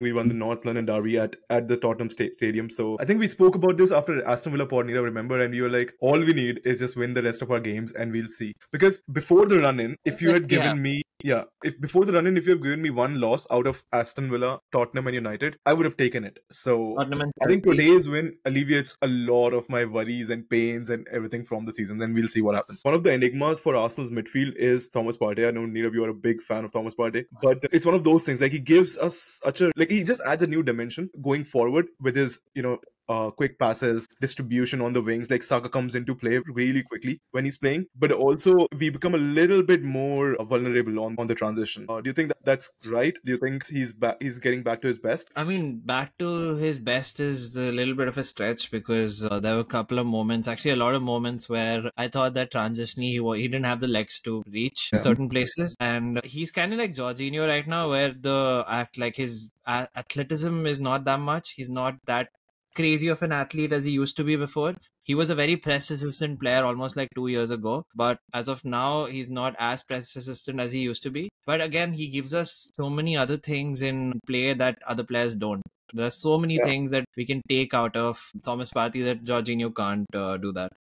We won the North London Derby at, at the Tottenham sta- Stadium. So I think we spoke about this after Aston Villa pod, remember? And we were like, all we need is just win the rest of our games and we'll see. Because before the run in, if you had given Yeah. me yeah, if before the run in, if you have given me one loss out of Aston Villa, Tottenham, and United, I would have taken it. So I think today's win alleviates a lot of my worries and pains and everything from the season. Then we'll see what happens. One of the enigmas for Arsenal's midfield is Thomas Partey. I know Neerav, you are a big fan of Thomas Partey, but it's one of those things. Like he gives us such a like he just adds a new dimension going forward with his you know uh, quick passes, distribution on the wings. Like Saka comes into play really quickly when he's playing, but also we become a little bit more vulnerable on, on the transition. Uh, do you think that that's right? Do you think he's back? He's getting back to his best? I mean, back to his best is a little bit of a stretch because uh, there were a couple of moments, actually a lot of moments where I thought that transitionally he, he didn't have the legs to reach Yeah. certain places, and he's kind of like Jorginho right now, where the act like his athleticism is not that much. He's not that crazy of an athlete as he used to be before. He was a very press resistant player almost like two years ago, but as of now, he's not as press resistant as he used to be. But again, he gives us so many other things in play that other players don't. There's so many Yeah. things that we can take out of Thomas Partey that Jorginho can't uh, do that.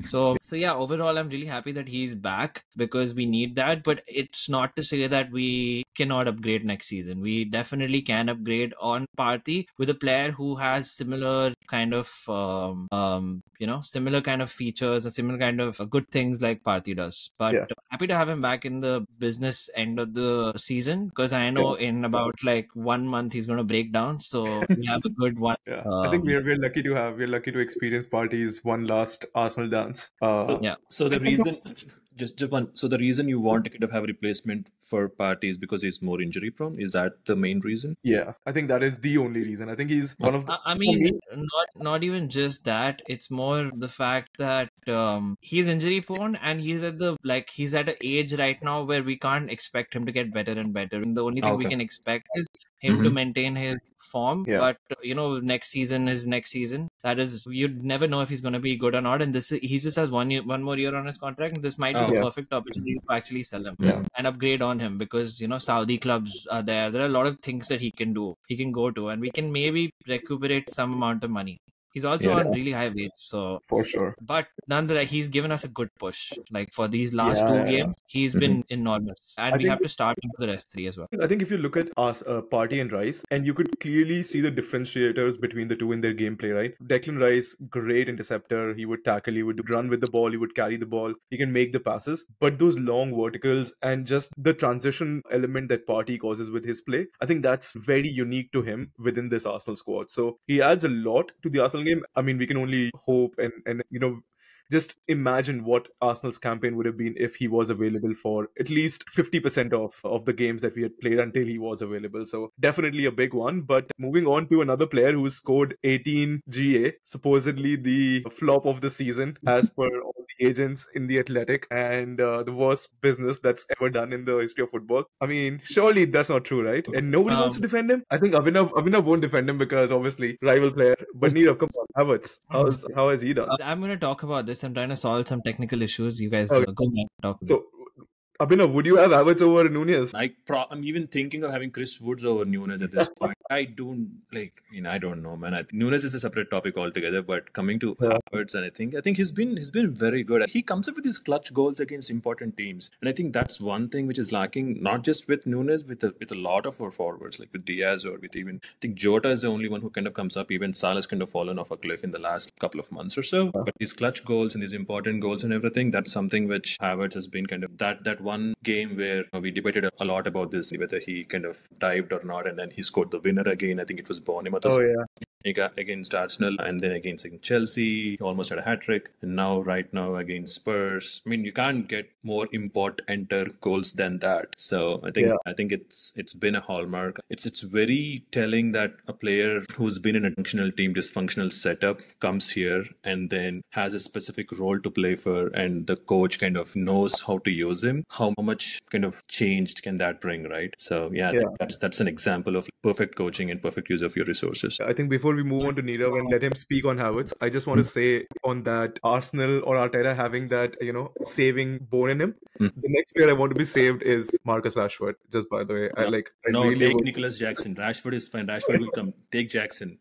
So, so yeah, overall, I'm really happy that he's back because we need that. But it's not to say that we cannot upgrade next season. We definitely can upgrade on Partey with a player who has similar kind of, um, um, you know, similar kind of features, or similar kind of uh, good things like Partey does. But Yeah. happy to have him back in the business end of the season because I know in about like one month he's going to break down. So we have a good one. Yeah, I think Um, we're we're lucky to have we're lucky to experience Partey's one last Arsenal dance. Uh, Yeah. So the reason, just just one. So the reason you want to kind of have a replacement for Partey is because he's more injury prone. Is that the main reason? yeah, I think that is the only reason. I think he's one of the. I I mean, not not even just that. It's more the fact that um, he's injury prone and he's at the like he's at an age right now where we can't expect him to get better and better. And the only thing we can expect is him to Mhm. maintain his form. Yeah. But you know, next season is next season. That is, you'd never know if he's going to be good or not. And this is, he just has one year, one more year on his contract, and this might Yeah. perfect opportunity to actually sell him Yeah. and upgrade on him because you know Saudi clubs are there. There are a lot of things that he can do. He can go to, and we can maybe recuperate some amount of money. He's also Yeah. on really high wage, so for sure. but nonetheless, he's given us a good push. Like for these last Yeah, two yeah. games, he's been enormous, and I we think- have to start into the rest three as well. I think if you look at us, uh, Partey and Rice, and you could clearly see the differentiators between the two in their gameplay, right? Declan Rice, great interceptor. He would tackle, he would run with the ball, he would carry the ball, he can make the passes. But those long verticals and just the transition element that Partey causes with his play, I think that's very unique to him within this Arsenal squad. So he adds a lot to the Arsenal game. I mean, we can only hope and and you know just imagine what Arsenal's campaign would have been if he was available for at least 50% of, of the games that we had played until he was available. So definitely a big one. But moving on to another player who scored 18 GA, supposedly the flop of the season as per all the agents in the Athletic and uh, the worst business that's ever done in the history of football. I mean, surely that's not true, right? And nobody wants to Um, defend him. I think Abhinav, Abhinav won't defend him because obviously rival player. But Neerav, come on, Havertz, how's, how has he done? Uh, I'm going to talk about this. I'm trying to solve some technical issues. You guys Okay. uh, go ahead talk. about. So, Abhinav, would you have Havertz over Nunez? I pro- I'm even thinking of having Chris Woods over Nunez at this point. I don't like. I mean, I don't know, man. I think Nunez is a separate topic altogether. But coming to Yeah. Havertz, and I think I think he's been he's been very good. He comes up with these clutch goals against important teams, and I think that's one thing which is lacking, not just with Nunez, with a, with a lot of our forwards, like with Diaz or with even I think Jota is the only one who kind of comes up. Even Salah's kind of fallen off a cliff in the last couple of months or so. But these clutch goals and these important goals and everything, that's something which Havertz has been kind of that that one game where uh, we debated a lot about this, whether he kind of dived or not, and then he scored the winner again. I think it was Bournemouth. Oh yeah, against Arsenal and then against Chelsea. He almost had a hat trick. And now, right now, against Spurs. I mean, you can't get more import enter goals than that. So I think Yeah. I think it's it's been a hallmark. It's it's very telling that a player who's been in a functional team, dysfunctional setup, comes here and then has a specific role to play for, and the coach kind of knows how to use him. How much kind of changed can that bring, right? So yeah, Yeah. that's that's an example of perfect coaching and perfect use of your resources. I think before before we move on to Nirav and let him speak on Havertz, I just want to say on that Arsenal or Arteta having that, you know, saving bone in him. Hmm. The next player I want to be saved is Marcus Rashford. Just by the way, I like. I No, really take would- Nicolas Jackson. Rashford is fine. Rashford will come. Take Jackson.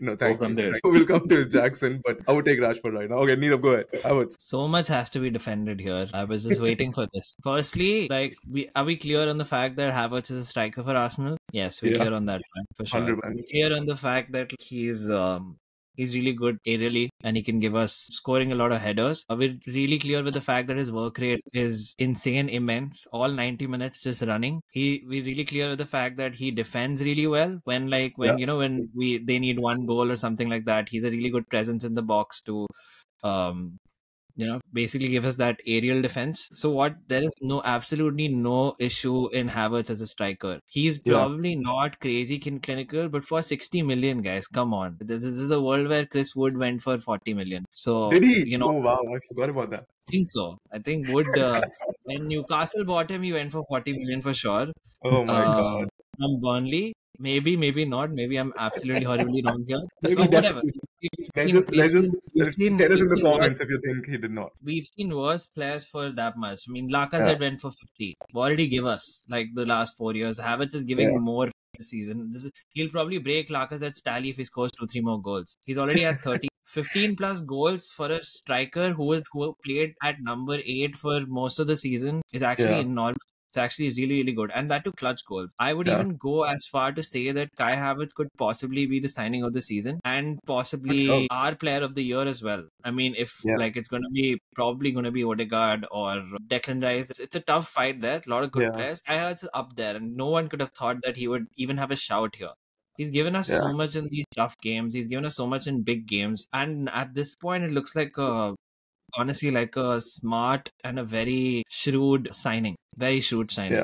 No, thank from you. there. We'll come to Jackson, but I would take Rashford right now. Okay, Nirav, go ahead. Havertz. So much has to be defended here. I was just waiting for this. Firstly, like, we are we clear on the fact that Havertz is a striker for Arsenal? Yes, we're Yeah. clear on that for sure. 100%. We're clear on the fact that he's um he's really good aerially and he can give us scoring a lot of headers. We're really clear with the fact that his work rate is insane, immense. All 90 minutes just running. He we're really clear with the fact that he defends really well when like when Yeah. you know when we they need one goal or something like that. He's a really good presence in the box to um you know basically give us that aerial defense. So what there is no absolutely no issue in Havertz as a striker. He's Yeah. probably not crazy clinical but for 60 million guys come on. This is, this is a world where Chris Wood went for 40 million. So Did he? you know oh wow, I forgot about that. I think so. I think Wood uh, when Newcastle bought him he went for 40 million for sure. Oh my Uh, god. from Burnley. Maybe maybe not. Maybe I'm absolutely horribly wrong here. Maybe whatever Let's just we've let's seen- just seen- tell us in the seen worse comments if you think he did not. we've seen worse players for that much. I mean, Lacazette went for 50. Already give us like the last four years. Havertz is giving Yeah. more this season. This is, he'll probably break Lacazette's tally if he scores two, three more goals. He's already at 30. 15 plus goals for a striker who who played at number eight for most of the season is actually Yeah. enormous. It's actually really, really good. And that to clutch goals. I would Yeah. even go as far to say that Kai Havertz could possibly be the signing of the season and possibly sure. our player of the year as well. I mean, if Yeah. like it's going to be probably going to be Odegaard or Declan Rice, it's, a tough fight there. A lot of good Yeah. players. Kai Havertz is up there, and no one could have thought that he would even have a shout here. He's given us Yeah. so much in these tough games. He's given us so much in big games, and at this point, it looks like a honestly like a smart and a very shrewd signing. Very shrewd signing. Yeah.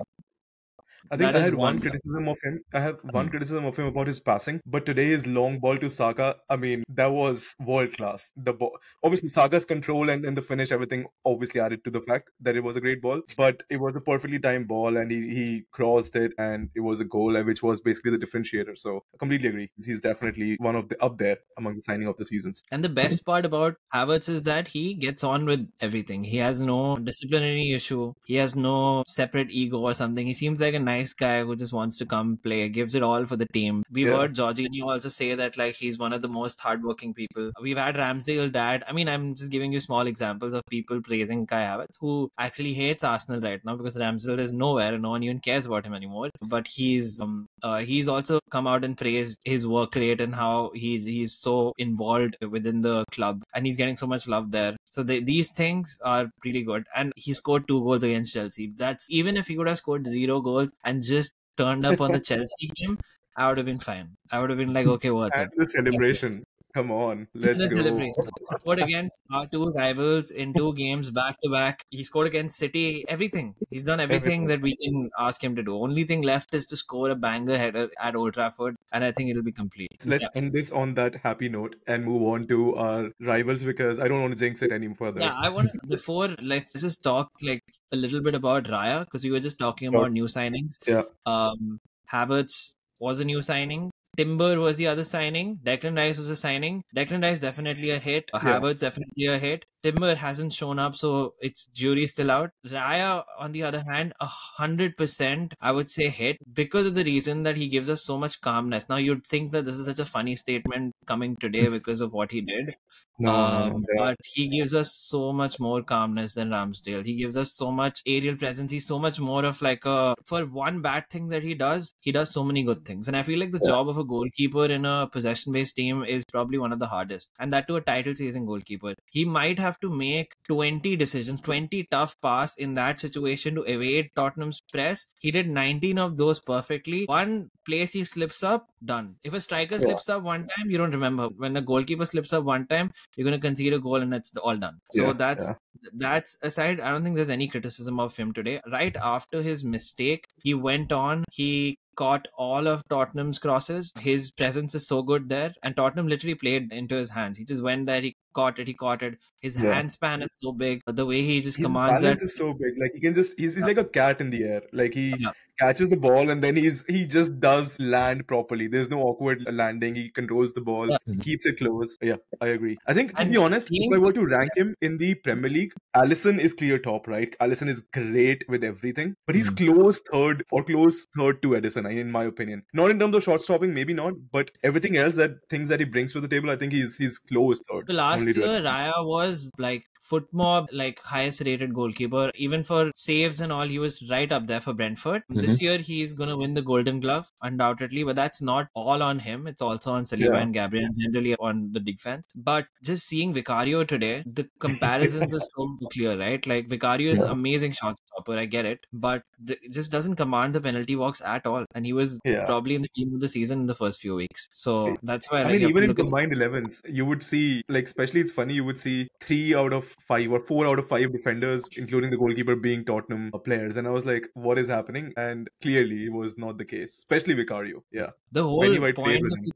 I think That I had one one- criticism of him. I have one Hmm. criticism of him about his passing, but today his long ball to Saka, I mean, that was world class. The ball, obviously, Saka's control and, and the finish, everything obviously added to the fact that it was a great ball, but it was a perfectly timed ball and he, he crossed it and it was a goal, which was basically the differentiator. So I completely agree. He's definitely one of the up there among the signing of the seasons. And the best part about Havertz is that he gets on with everything. He has no disciplinary issue. He has no separate ego or something. He seems like a nice guy who just wants to come play, gives it all for the team. We've Yeah. heard Jorginho also say that like he's one of the most hardworking people. We've had Ramsdale dad. I mean, I'm just giving you small examples of people praising Kai Havertz who actually hates Arsenal right now because Ramsdale is nowhere and no one even cares about him anymore. But he's um, uh, he's also come out and praised his work rate and how he he's so involved within the club and he's getting so much love there. So they, these things are really good. And he scored two goals against Chelsea. That's even if he could have scored zero goals and just turned up on the Chelsea game, I would have been fine. I would have been like, okay, worth it. The celebration. Come on, let's the go. Scored against our two rivals in two games back to back. He scored against City. Everything. He's done everything, Everything. that we can ask him to do. Only thing left is to score a banger header at Old Trafford, and I think it'll be complete. So let's Yeah. end this on that happy note and move on to our rivals because I don't want to jinx it any further. Yeah, I want before let's just talk like a little bit about Raya because we were just talking about new signings. Yeah. Um, Havertz was a new signing. Timber was the other signing. Declan Rice was a signing. Declan Rice definitely a hit. Yeah. Havertz definitely a hit. Timber hasn't shown up, so it's jury still out. Raya, on the other hand, a hundred percent, I would say hit because of the reason that he gives us so much calmness. Now you'd think that this is such a funny statement coming today because of what he did, No, no, no, um, but he gives us so much more calmness than Ramsdale. He gives us so much aerial presence. He's so much more of like a for one bad thing that he does, he does so many good things. And I feel like the Yeah. job of a goalkeeper in a possession based team is probably one of the hardest. And that to a title chasing goalkeeper. He might have to make 20 decisions, 20 tough pass in that situation to evade Tottenham's press. He did 19 of those perfectly. One place he slips up, done. If a striker Yeah. slips up one time, you don't remember. When a goalkeeper slips up one time, you're going to concede a goal and it's all done. So Yeah, that's yeah. that's aside. I don't think there's any criticism of him today. Right after his mistake, he went on. He caught all of Tottenham's crosses. His presence is so good there, and Tottenham literally played into his hands. He just went there. He caught it. He caught it. His Yeah. hand span is so big. The way he just His commands balance that. is so big. Like he can just he's, he's like a cat in the air. Like he Yeah. Catches the ball and then he's he just does land properly. There's no awkward landing. He controls the ball, keeps it close. Yeah, I agree. I think to And be honest, if I were to rank him in the Premier League, Alisson is clear top, right? Alisson is great with everything, but he's Mhm. close third or close third to Ederson, in my opinion. Not in terms of short stopping, maybe not, but everything else that things that he brings to the table, I think he's he's close third. The last year, Raya was like FotMob, like highest rated goalkeeper. Even for saves and all, he was right up there for Brentford. This mm-hmm. year, he's gonna win the Golden Glove undoubtedly, but that's not all on him. It's also on Saliba Yeah. and Gabriel, and generally on the defense. But just seeing Vicario today, the comparisons are so clear, right? Like Vicario is Yeah. an amazing shot stopper. I get it, but th- just doesn't command the penalty box at all. And he was Yeah. probably in the team of the season in the first few weeks. So that's why I like, mean, to even in combined 11s, you would see, like, especially it's funny, you would see three out of five or four out of five defenders, including the goalkeeper, being Tottenham players. And I was like, what is happening? And clearly, it was not the case, especially Vicario. Yeah. the whole Benny White played point of the,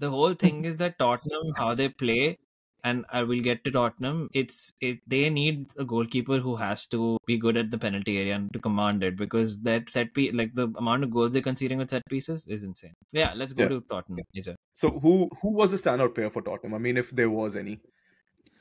the whole thing is that Tottenham how they play and I will get to Tottenham it's it they need a goalkeeper who has to be good at the penalty area and to command it because that set piece like the amount of goals they're conceding with set pieces is insane yeah let's go Yeah. to Tottenham sir. So, who who was the standout player for Tottenham? I mean, if there was any.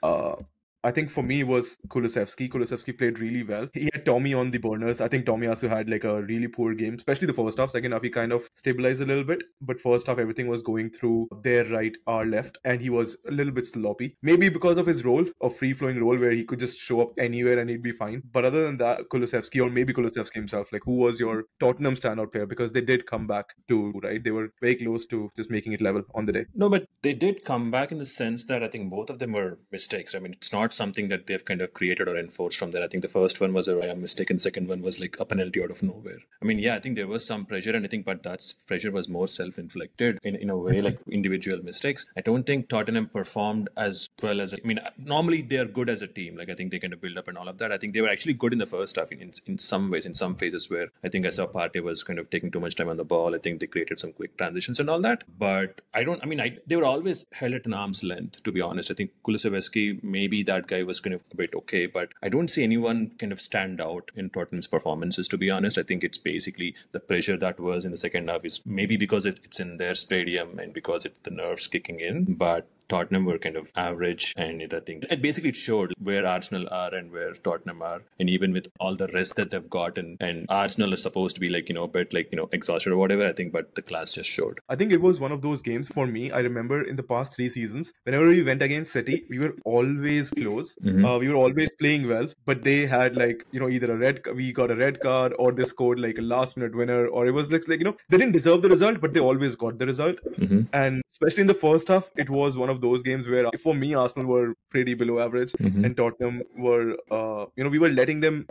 Uh, I think for me it was Kulusevski. Kulusevski played really well. He had Tommy on the burners. I think Tommy also had like a really poor game, especially the first half. Second half he kind of stabilized a little bit, but first half everything was going through their right, our left, and he was a little bit sloppy. Maybe because of his role, a free flowing role where he could just show up anywhere and he'd be fine. But other than that, Kulusevski or maybe Kulusevski himself, like who was your Tottenham standout player? Because they did come back to right. They were very close to just making it level on the day. No, but they did come back in the sense that I think both of them were mistakes. I mean, it's not something that they've kind of created or enforced from there. I think the first one was a mistake, and second one was like a penalty out of nowhere. I mean, yeah, I think there was some pressure, and I think, but that pressure was more self-inflicted in in a way, like individual mistakes. I don't think Tottenham performed as well as I mean, normally they are good as a team. Like I think they kind of build up and all of that. I think they were actually good in the first half in in, in some ways, in some phases where I think I saw Partey was kind of taking too much time on the ball. I think they created some quick transitions and all that. But I don't. I mean, I, they were always held at an arm's length. To be honest, I think Kulusevski maybe that guy was kind of a bit okay, but I don't see anyone kind of stand out in Tottenham's performances. To be honest, I think it's basically the pressure that was in the second half is maybe because it, it's in their stadium and because it's the nerves kicking in, but. Tottenham were kind of average, and it, I think it basically showed where Arsenal are and where Tottenham are, and even with all the rest that they've gotten, and Arsenal is supposed to be like you know a bit like you know exhausted or whatever. I think, but the class just showed. I think it was one of those games for me. I remember in the past three seasons, whenever we went against City, we were always close. Mhm. Uh, we were always playing well, but they had like you know either a red, we got a red card, or they scored like a last minute winner, or it was like like you know they didn't deserve the result, but they always got the result. Mhm. And especially in the first half, it was one of those games where for me Arsenal were pretty below average, Mhm. and Tottenham were uh, you know we were letting them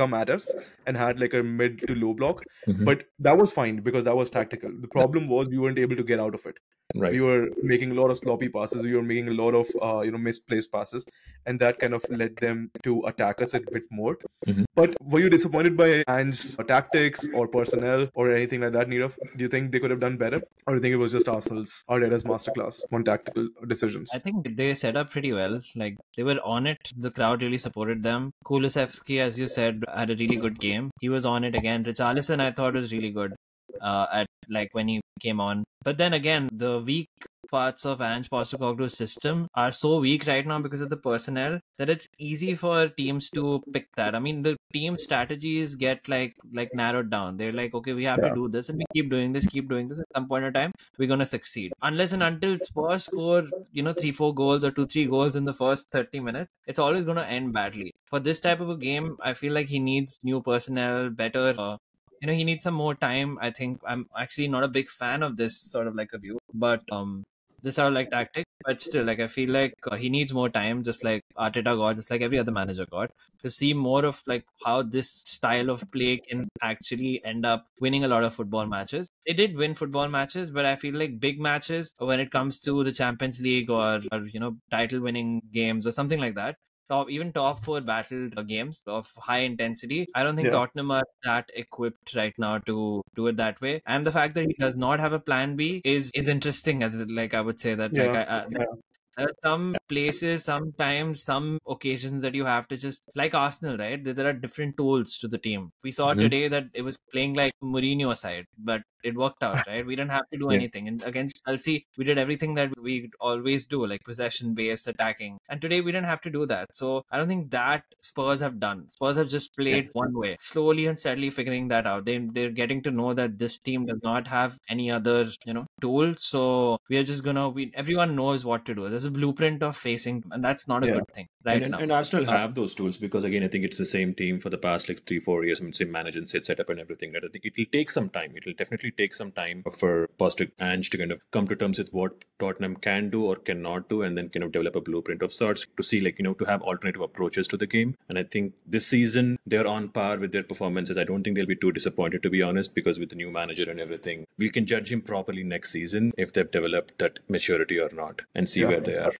come at us and had like a mid to low block Mhm. but that was fine because that was tactical the problem was we weren't able to get out of it Right. we were making a lot of sloppy passes we were making a lot of uh, you know misplaced passes and that kind of led them to attack us a bit more Mhm. but were you disappointed by Ange's tactics or personnel or anything like that Nirav? do you think they could have done better or do you think it was just Arsenal's Arteta's masterclass on tactical decisions I think they set up pretty well. Like they were on it. The crowd really supported them. Kulusevski, as you said, had a really good game. He was on it again. Richarlison, I thought was really good. Uh, at like when he came on. But then again, the weak parts of Ange Postecoglou's system are so weak right now because of the personnel that it's easy for teams to pick that. I mean, the team strategies get like like narrowed down. They're like, okay, we have Yeah. to do this, and we keep doing this, keep doing this. At some point in time, we're gonna succeed. Unless and until Spurs score, you know, three, four goals or two, three goals in the first thirty minutes, it's always gonna end badly. For this type of a game, I feel like he needs new personnel, better. Uh, you know, he needs some more time. I think I'm actually not a big fan of this sort of like a view, but um, this sort of like tactic. But still, like I feel like uh, he needs more time, just like Arteta got, just like every other manager got, to see more of like how this style of play can actually end up winning a lot of football matches. They did win football matches, but I feel like big matches when it comes to the Champions League or, or you know title winning games or something like that. Top even top four battle uh, games of high intensity. I don't think Yeah. Tottenham are that equipped right now to do it that way. And the fact that he does not have a plan B is is interesting. As like I would say that like Yeah, I, I, yeah. There are some places, sometimes, some occasions that you have to just like Arsenal, right? There, there are different tools to the team. We saw Mhm. today that it was playing like Mourinho side, but it worked out, right? We didn't have to do Yeah. anything. And against Chelsea, we did everything that we always do, like possession based attacking. And today we didn't have to do that. So I don't think that Spurs have done. Spurs have just played one way, slowly and steadily figuring that out. They they're getting to know that this team does not have any other, you know, tool. So we are just gonna we everyone knows what to do. There's a blueprint of facing and that's not a Yeah. good thing right and, now. and Arsenal Uh, have those tools because again, I think it's the same team for the past like three, four years. I mean, same management, set setup, and everything. Right? I think it'll take some time. It'll definitely take some time uh, for Poster Ange to kind of come to terms with what Tottenham can do or cannot do, and then kind of develop a blueprint of sorts to see like you know to have alternative approaches to the game. And I think this season they're on par with their performances. I don't think they'll be too disappointed to be honest, because with the new manager and everything, we can judge him properly next season if they've developed that maturity or not, and see Yeah. where they are.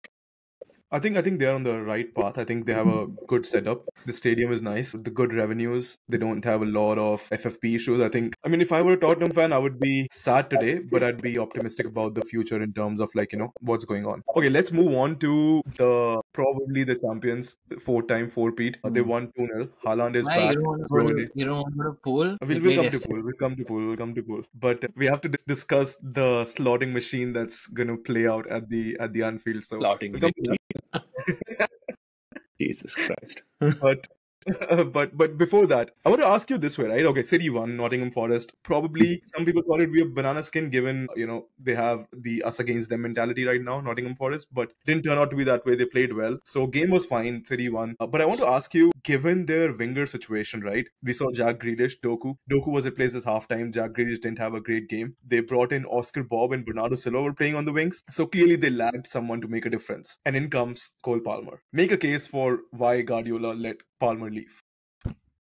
I think I think they're on the right path. I think they have a good setup. The stadium is nice. The good revenues. They don't have a lot of FFP issues. I think. I mean, if I were a Tottenham fan, I would be sad today, but I'd be optimistic about the future in terms of like you know what's going on. Okay, let's move on to the probably the champions, four time four peat. Uh, they hmm. won two 0 Haaland is Why back. you don't want to you don't want to to pool? We'll, we'll come to pool. We'll come to pool. We'll come to pool. But we have to dis- discuss the slotting machine that's gonna play out at the at the Anfield. So Plotting we'll to. Jesus Christ. but but but before that, I want to ask you this way, right? Okay, City won, Nottingham Forest. Probably some people call it we have banana skin, given you know they have the us against them mentality right now, Nottingham Forest. But didn't turn out to be that way. They played well, so game was fine. City won. Uh, but I want to ask you, given their winger situation, right? We saw Jack Grealish, Doku. Doku was replaced at halftime. Jack Grealish didn't have a great game. They brought in Oscar Bobb and Bernardo Silva were playing on the wings. So clearly they lacked someone to make a difference. And in comes Cole Palmer. Make a case for why Guardiola let Palmer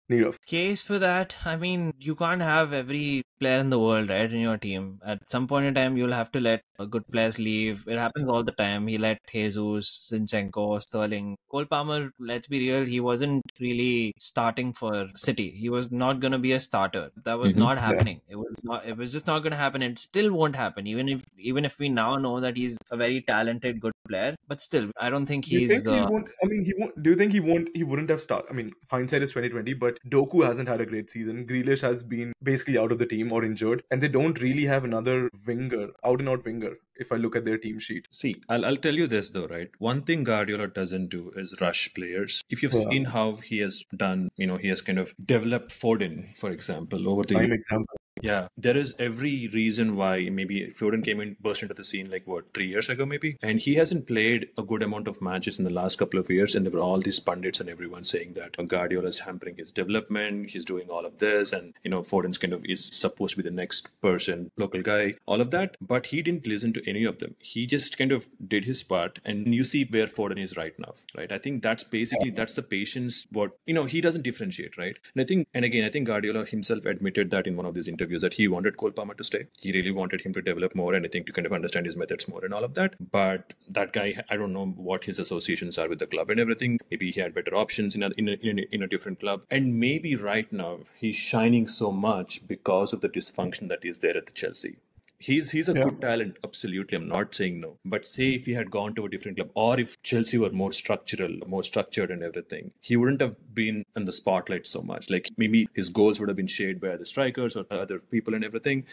leave. Nirav. Case for that, I mean, you can't have every player in the world, right, in your team. At some point in time, you'll have to let good players leave. It happens all the time. He let Jesus, Zinchenko, Sterling. Cole Palmer, let's be real, he wasn't really starting for City. He was not going to be a starter. That was Mhm. not Yeah. happening. It was not. It was just not going to happen. It still won't happen. Even if even if we now know that he's a very talented, good player, but still, I don't think Do you he's. think he uh, won't? I mean, he won't. Do you think he won't? He wouldn't have started. I mean, hindsight is twenty twenty, but Doku hasn't had a great season. Grealish has been basically out of the team or injured, and they don't really have another winger, out and out winger. If I look at their team sheet, See, I'll, I'll tell you this though, right? One thing Guardiola doesn't do is rush players. If you've Yeah. seen how he has done, you know, he has kind of developed Foden, for example, over the prime years. example. Yeah, there is every reason why maybe Foden came in, burst into the scene like what three years ago, maybe, and he hasn't played a good amount of matches in the last couple of years, and there were all these pundits and everyone saying that oh, Guardiola is hampering his development, he's doing all of this, and you know Foden's kind of is supposed to be the next person, local guy, all of that, but he didn't listen to any of them. He just kind of did his part, and you see where Foden is right now, right? I think that's basically that's the patience. What you know, he doesn't differentiate, right? And I think, and again, I think Guardiola himself admitted that in one of these interviews that he wanted Cole Palmer to stay. He really wanted him to develop more, and I think to kind of understand his methods more and all of that. But that guy, I don't know what his associations are with the club and everything. Maybe he had better options in a in a, in a, in a different club, and maybe right now he's shining so much because of the dysfunction that is there at the Chelsea. He's he's a Yeah. good talent, absolutely. I'm not saying no. But say if he had gone to a different club, or if Chelsea were more structural, more structured and everything, he wouldn't have been in the spotlight so much. Like maybe his goals would have been shared by other strikers or other people and everything.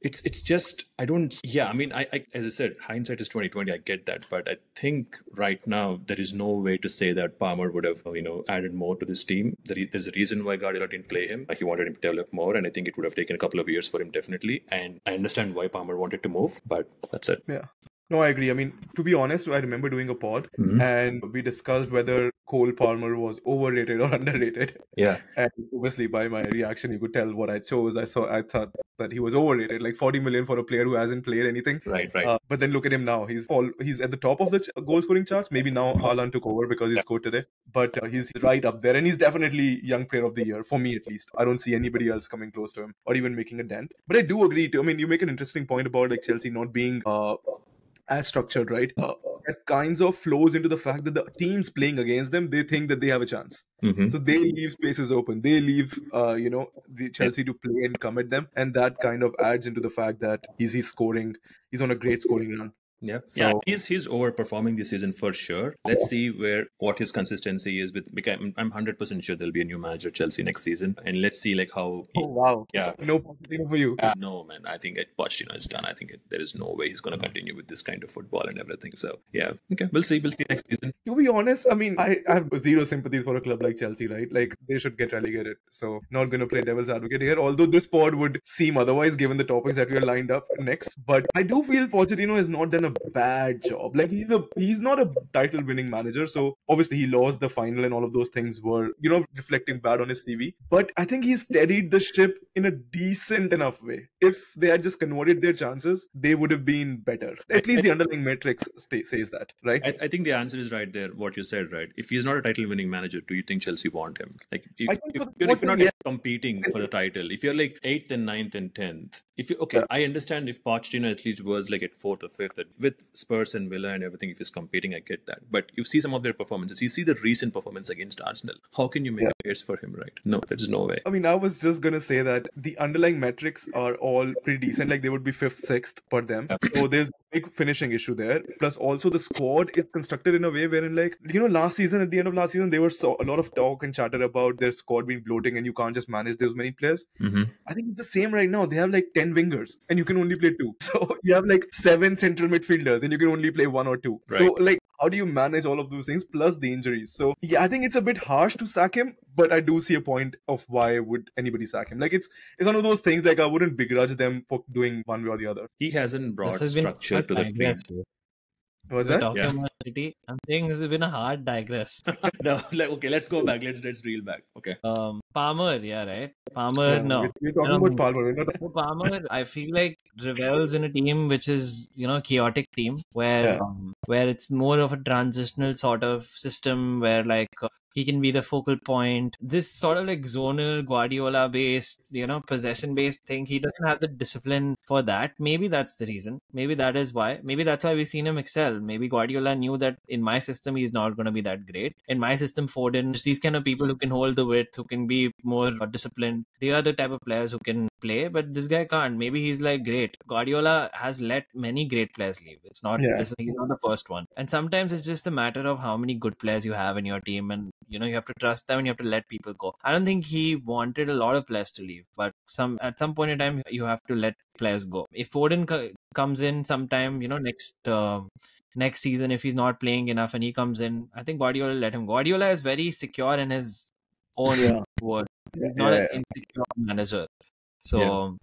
It's it's just I don't yeah I mean I, I as I said hindsight is twenty twenty I get that but I think right now there is no way to say that Palmer would have you know added more to this team. There, is- a reason why Guardiola didn't play him. He wanted him to develop more and I think it would have taken a couple of years for him definitely. And I understand why Palmer wanted to move but that's it No, I agree. I mean, to be honest, I remember doing a pod Mhm. and we discussed whether Cole Palmer was overrated or underrated. yeah And obviously, by my reaction, you could tell what I chose. I saw, I thought that he was overrated, like 40 million for a player who hasn't played anything. right right Uh, but then look at him now. He's all he's at the top of the ch- goal scoring charts. Maybe now Haaland took over because he scored today. But uh, he's right up there, and he's definitely young player of the year for me at least. I don't see anybody else coming close to him or even making a dent. But I do agree. To, I mean, you make an interesting point about like Chelsea not being uh, as structured, right? Uh, it kinds of flows into the fact that the teams playing against them they think that they have a chance. Mhm. So they leave spaces open. They leave, uh, you know, the Chelsea to play and come at them, and that kind of adds into the fact that he's he's scoring. He's on a great scoring run. Yeah, So- yeah, he's he's overperforming this season for sure. Let's see where what his consistency is with. Because I'm- I'm hundred percent sure there'll be a new manager at Chelsea next season, and let's see like how. He, Oh wow. yeah, No Pochettino for you. uh, no man, I think it, Pochettino is done. I think it, there is no way he's going to continue with this kind of football and everything. So yeah, okay, we'll see. We'll see next season. To be honest, I mean, I, I have zero sympathies for a club like Chelsea, right? Like, they should get relegated. So, not going to play devil's advocate here, although this pod would seem otherwise given the topics that we are lined up next. But I do feel Pochettino has not done a bad job. Like, he's, a, he's not a title winning manager. So, obviously, he lost the final and all of those things were, you know, reflecting bad on his CV. But I think he steadied the ship in a decent enough way. If they had just converted their chances, they would have been better. At least the underlying metrics stay, says that, right? I, I think the answer is right there. What you said, right? If he's not a title-winning manager, do you think Chelsea want him? Like, if, if, you're, if you're not yeah. competing for the title, if you're like eighth and ninth and tenth, if you okay, Yeah. I understand if Pochettino at least was like at fourth or fifth, with Spurs and Villa and everything, if he's competing, I get that. But you see some of their performances. You see the recent performance against Arsenal. How can you make a case for him, right? No, there's no way. I mean, I was just gonna say that the underlying metrics are all pretty decent. Like they would be fifth, sixth for them. Yeah. So there's big finishing issue there. Plus, also the squad is constructed in a way wherein, like, you know, last season at the end of last season, there was so, a lot of talk and chatter about their squad being bloating, and you can't just manage those many players. Mm-hmm. I think it's the same right now. They have like ten wingers, and you can only play two. So you have like seven central midfielders, and you can only play one or two. So like, how do you manage all of those things plus the injuries? So yeah, I think it's a bit harsh to sack him, but I do see a point of why would anybody sack him. Like it's it's one of those things like I wouldn't begrudge them for doing one way or the other. He hasn't brought has been a structure to the team. Digress. Was We're that? talking Yeah. about City. I'm saying this has been a hard digress. no, like okay, let's go back. Let's let's reel back. Okay. Um, Palmer, yeah, right. Palmer, Yeah, no. We're, we're talking about Palmer. We're not For Palmer, I feel like revels in a team which is you know chaotic team where Yeah. um, where it's more of a transitional sort of system where like uh, he can be the focal point. This sort of like zonal Guardiola based, you know, possession based thing. He doesn't have the discipline for that. Maybe that's the reason. Maybe that is why. Maybe that's why we've seen him excel. Maybe Guardiola knew that in my system he's not going to be that great. In my system, Foden, just these kind of people who can hold the width, who can be more disciplined. They are the type of players who can play, but this guy can't. Maybe he's like great. Guardiola has let many great players leave. It's not Yeah. this, he's not the first one. And sometimes it's just a matter of how many good players you have in your team, and you know you have to trust them and you have to let people go. I don't think he wanted a lot of players to leave, but some at some point in time you have to let players go. If Foden co- comes in sometime, you know next. Uh, Next season, if he's not playing enough and he comes in, I think Guardiola let him go. Guardiola is very secure in his own Yeah. word. He's Yeah, not yeah, an insecure manager. So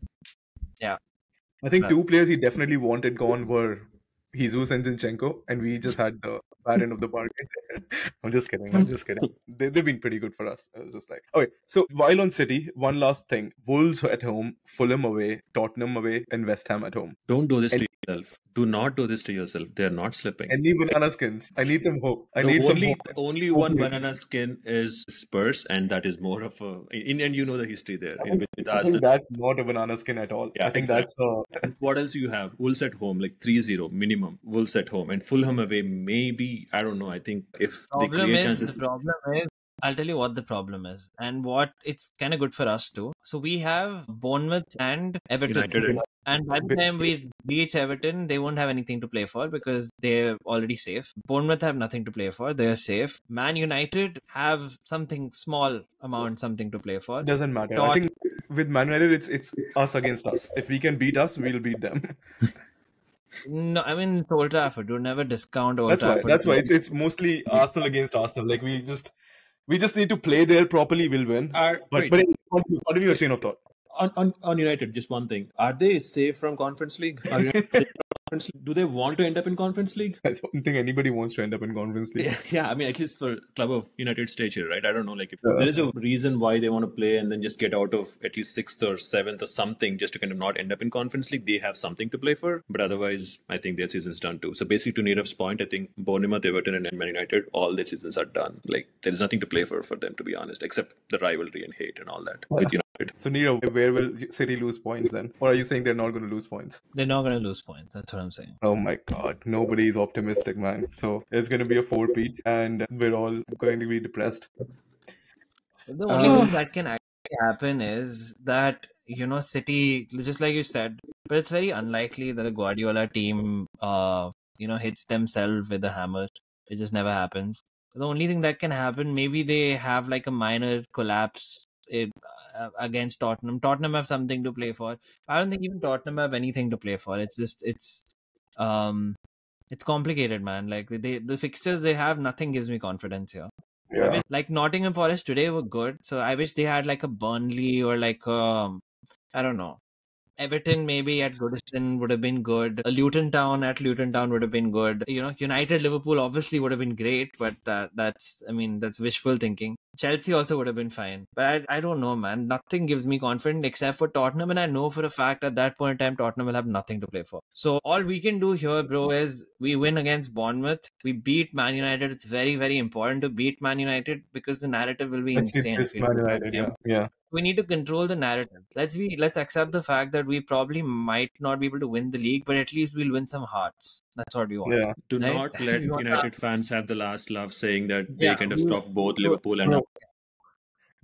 yeah. I think two players he definitely wanted gone were Jesus and Zinchenko, and we just had the bad end of the bargain. I'm just kidding. I'm just kidding. They, they've been pretty good for us. It was just like, okay. So while on City, one last thing: Wolves at home, Fulham away, Tottenham away, and West Ham at home. Don't do this And- to yourself. Do not do this to yourself. They're not slipping. Any banana skins? I need some hope. I the need only some hope. only one Okay. banana skin is Spurs, and that is more of a. In, and you know the history there I in, think- with I think that's not a banana skin at all. Yeah, I think exactly. that's uh, What else do you have? Wolves at home, like 3-0 minimum. Wolves at home and Fulham away. Maybe I don't know. I think if they problem create is chances, the problem is I'll tell you what the problem is and what it's kind of good for us too. So we have Bournemouth and Everton. United. And by the time we reach Everton, they won't have anything to play for because they're already safe. Bournemouth have nothing to play for; they're safe. Man United have something small amount, something to play for. doesn't matter. Tot- I think with Man United, it's it's us against us. If we can beat us, we'll beat them. No, I mean it's Old Trafford. Don't never discount Old That's why. That's why it's it's mostly Arsenal against Arsenal. Like we just we just need to play there properly. We'll win. Are, But wait, but continue, continue your chain of thought. on, on on United, just one thing: Are they safe from Conference League? Are United safe from Conference League? Do they want to end up in Conference League? I don't think anybody wants to end up in Conference League. Yeah, yeah, I mean, at least for club of United stature, right? I don't know, like if Yeah. there is a reason why they want to play and then just get out of at least sixth or seventh or something, just to kind of not end up in Conference League. They have something to play for, but otherwise, I think their season's done too. So basically, to Neeraf's point, I think Bournemouth, Everton, and Man United, all their seasons are done. Like there is nothing to play for for them, to be honest, except the rivalry and hate and all that with United. So Nira, where will City lose points then? Or are you saying they're not going to lose points? They're not going to lose points. That's what I'm saying. Oh my god, nobody's optimistic, man. So it's going to be a four-peat, and we're all going to be depressed. The only Uh, thing that can actually happen is that you know City, just like you said, but it's very unlikely that a Guardiola team uh you know hits themselves with a hammer. It just never happens. The only thing that can happen, maybe they have like a minor collapse eh, uh, against Tottenham. Tottenham have something to play for. I don't think even Tottenham have anything to play for. It's just it's um it's complicated, man. Like they the fixtures they have, nothing gives me confidence here. Yeah. wish- Like Nottingham Forest today were good, so I wish they had like a Burnley or like um I don't know. Everton maybe at Goodison would have been good. A Luton Town at Luton Town would have been good. You know, United Liverpool obviously would have been great, but that that's I mean that's wishful thinking. Chelsea also would have been fine, but I, I don't know, man. Nothing gives me confidence except for Tottenham, and I know for a fact at that point in time Tottenham will have nothing to play for. So all we can do here, bro, is we win against Bournemouth. We beat Man United. It's very very important to beat Man United because the narrative will be Let's insane. we Man United. Yeah. Yeah. we need to control the narrative. Let's be let's accept the fact that we probably might not be able to win the league, but at least we'll win some hearts. That's what we want. Yeah. Do Right? not let You want United fans have the last laugh saying that they Yeah, kind of we- stop both Liverpool and No.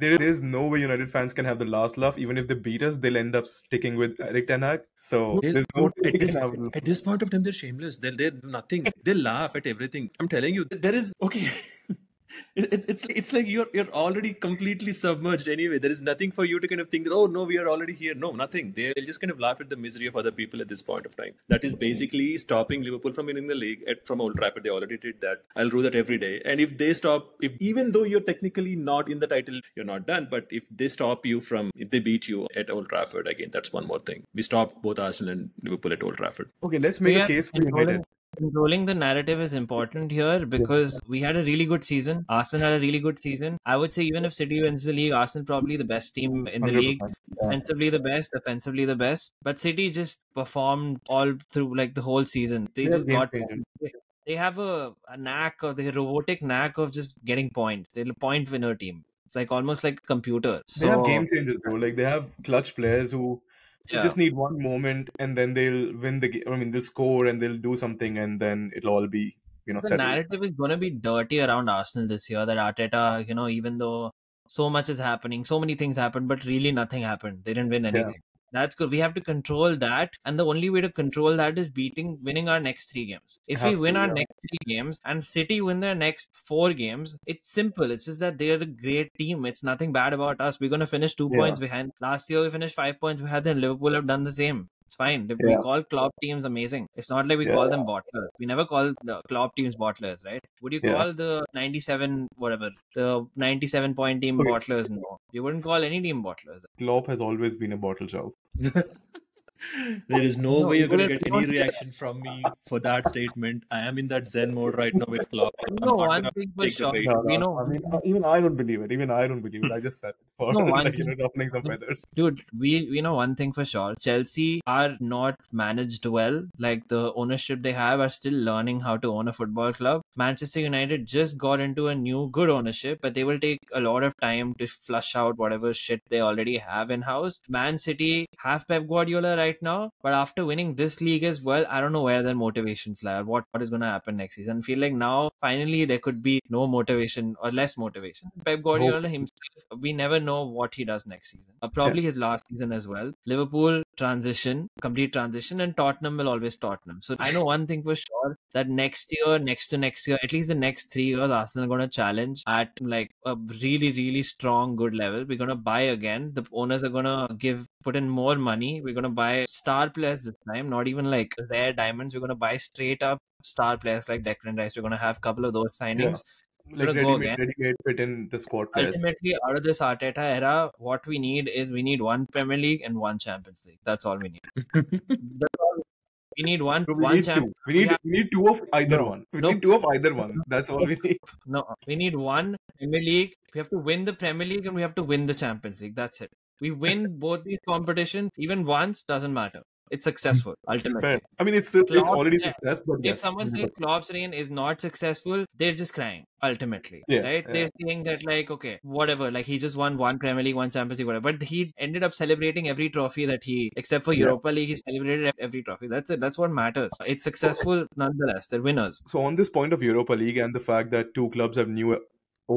There, there's no way United fans can have the last laugh. Even if they beat us, they'll end up sticking with Erik Ten Hag. So there's no at, this, at this point of time, they're shameless. They'll, they're nothing. They laugh at everything. I'm telling you, there is okay. It- It's it's it's like you're you're already completely submerged anyway. There is nothing for you to kind of think that oh no we are already here. No, nothing. They'll just kind of laugh at the misery of other people at this point of time. That is basically stopping Liverpool from winning the league at from Old Trafford. They already did that. I'll do that every day. And if they stop, if even though you're technically not in the title, you're not done. But if they stop you from, if they beat you at Old Trafford again, that's one more thing. We stopped both Arsenal and Liverpool at Old Trafford. Okay, let's make yeah, a case for controlling, United. Controlling the narrative is important here because we had a really good season. Arsenal had a really good season. I would say even if City wins the league, Arsenal probably the best team in the 100%. league. Yeah. Offensively the best, offensively the best. But City just performed all through like the whole season. They They're just got they, they have a, a knack or the robotic knack of just getting points. They're a point winner team. It's like almost like a computer. They have game changers, bro. Like they have clutch players who Yeah. just need one moment and then they'll win the game. I mean, they'll score and they'll do something and then it'll all be, you know, the settled. narrative is going to be dirty around Arsenal this year. That Arteta, you know, even though so much is happening, so many things happened, but really nothing happened. They didn't win anything. That's good. We have to control that, and the only way to control that is beating, winning our next three games. If we win to, our yeah. next three games and City win their next four games, it's simple. It's just that they're a great team. It's nothing bad about us. We're going to finish two Yeah. points behind. Last year we finished five points behind, and Liverpool have done the same. It's fine. If we Yeah. call Klopp teams amazing. It's not like we Yeah. call them bottlers. We never call the Klopp teams bottlers, right? Would you Yeah. call the 97 whatever the 97 point team Okay. bottlers? No, you wouldn't call any team bottlers. Klopp has always been a bottle job. There is no No, way you're going to get any reaction from me for that statement. I am in that Zen mode right now with Klopp. I'm No, not one thing for sure. bait. No, We no, know- I mean, uh, even I don't believe it. Even I don't believe it. I just said it for No, one like, you know, ruffling some feathers. Dude, we we know one thing for sure. Chelsea are not managed well. Like the ownership they have are still learning how to own a football club. Manchester United just got into a new good ownership, but they will take a lot of time to flush out whatever shit they already have in house. Man City have Pep Guardiola right now, but after winning this league as well, I don't know where their motivations lie. or What what is going to happen next season? I feel like now finally there could be no motivation or less motivation. Pep Guardiola himself, we never know what he does next season. Uh, probably his last season as well. Liverpool transition, complete transition, and Tottenham will always Tottenham. So I know one thing for sure that next year, next to next year, at least the next three years, Arsenal are going to challenge at like a really, really strong, good level. We're going to buy again. The owners are going to give put in more money. We're going to buy star players this time, not even like rare diamonds. We're going to buy straight up star players like Declan Rice. We're going to have a couple of those signings. Like Gonna go ready-made, again. ready-made fit in the squad players. Ultimately, out of this Arteta era, what we need is we need one Premier League and one Champions League. That's all we need. We need one So we one need champ. two. We need have- we need two of either No. one. We No. need two of either one. That's all we need. No, we need one Premier League. We have to win the Premier League and we have to win the Champions League. That's it. We win both these competitions even once doesn't matter. It's successful hmm. ultimately. Fair. I mean, it's it's Klopp- already yeah. success, but If yes. someone says Klopp's reign is not successful, they're just crying ultimately, Yeah, right? yeah. They're saying that like, okay, whatever, like he just won one Premier League, one Champions League, whatever. But he ended up celebrating every trophy that he, except for. Europa League, he celebrated every trophy. That's it. That's what matters. It's successful nonetheless. They're winners. So on this point of Europa League and the fact that two clubs have new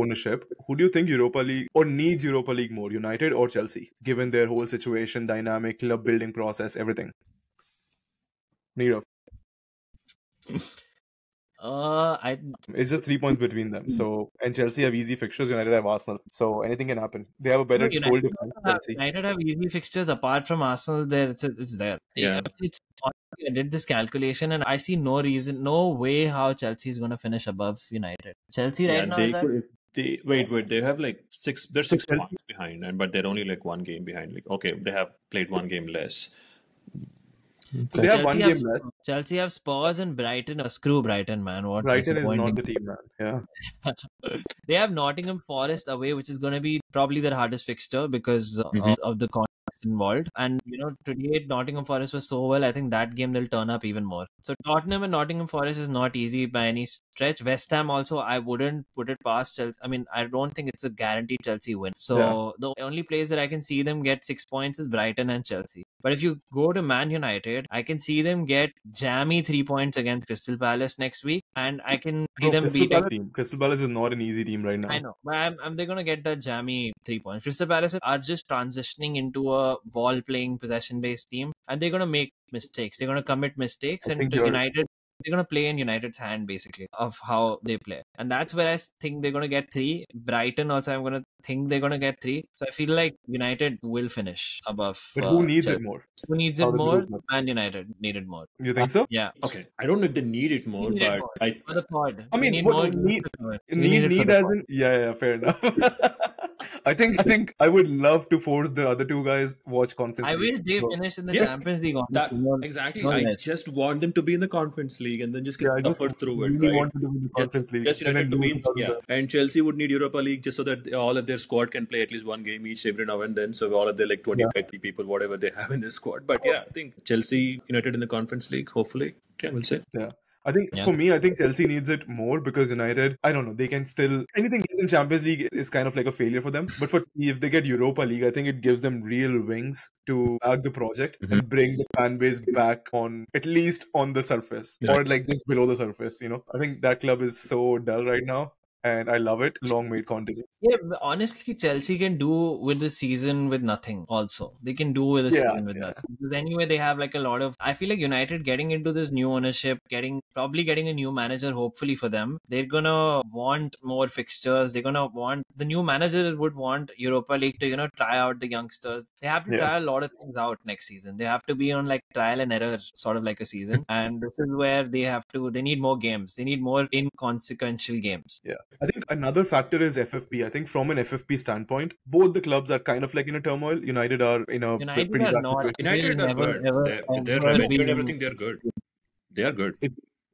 ownership, who do you think Europa League or needs Europa League more, United or Chelsea, given their whole situation, dynamic, club building process, everything? Neerav. Uh, I It's just three points between them. So and Chelsea have easy fixtures. United have Arsenal. So anything can happen. They have a better No, goal United have, United have easy fixtures apart from Arsenal. There, it's, it's there. Yeah. it's. I did this calculation and I see no reason, no way how Chelsea is going to finish above United. Chelsea right yeah, now they is at, could if they wait, wait. They have like six. They're six Chelsea- points behind, and but they're only like one game behind. Like okay, they have played one game less. So they have one Chelsea game left. Chelsea have Spurs and Brighton. Oh, screw Brighton, man. What Brighton is not the team, man. Yeah. they have Nottingham Forest away, which is going to be probably their hardest fixture because uh, Mhm. of, of the context involved. And you know, today Nottingham Forest was so well. I think that game they'll turn up even more. So Tottenham and Nottingham Forest is not easy by any stretch. West Ham also, I wouldn't put it past Chelsea. I mean, I don't think it's a guaranteed Chelsea win. So the only place that I can see them get six points is Brighton and Chelsea. But if you go to Man United, I can see them get jammy three points against Crystal Palace next week, and I can see Bro, them Crystal beating Palace team. Crystal Palace is not an easy team right now. I know, but I'm, I'm, they're going to get that jammy three points. Crystal Palace are just transitioning into a ball playing, possession based team, and they're going to make mistakes. They're going to commit mistakes, I and to United, they're going to play in United's hand basically of how they play. And that's where I think they're going to get three. Brighton also, I'm going to think they're going to get three. So I feel like United will finish above. But uh, who needs Chelsea. it more? Who needs How it more? And United needed more. You think so? Yeah. Okay, I don't know if they need it more, need it but more. I For the pod. I We mean, need what more. need- We Need, it need as in yeah, yeah, fair enough. I think I think I would love to force the other two guys watch conference. I League. wish they So- finished in the Yeah, Champions League. that exactly. no I less. just want them to be in the Conference League and then just get Yeah, I just suffer through it, really right? want to do the conference league. Just and United to then be in, yeah. And Chelsea would need Europa League just so that all of their squad can play at least one game each every now and then. So all of their like 25, 30 people, whatever they have in their squad. But yeah, I think Chelsea United in the Conference League, hopefully. Yeah, we'll see. I think Yeah. for me, I think Chelsea needs it more because United, I don't know, they can still anything in Champions League is kind of like a failure for them. But for if they get Europa League, I think it gives them real wings to back the project Mm-hmm. and bring the fan base back on at least on the surface Yeah. or like just below the surface. You know, I think that club is so dull right now, and I love it. Long may it continue. Yeah, honestly, Chelsea can do with the season with nothing. Also, they can do with the Yeah, season with yeah. nothing. Because anyway, they have like a lot of. I feel like United getting into this new ownership, getting probably getting a new manager. Hopefully for them, they're gonna want more fixtures. They're gonna want the new manager would want Europa League to you know try out the youngsters. They have to Yeah. try a lot of things out next season. They have to be on like trial and error, sort of like a season. and this is where they have to. They need more games. They need more inconsequential games. I think another factor is FFP. I think from an FFP standpoint, both the clubs are kind of like in a turmoil. United are in a United pretty are bad not- situation. United They'll are never, good. ever, They're, they're ever revenue and everything, they're good. They are good.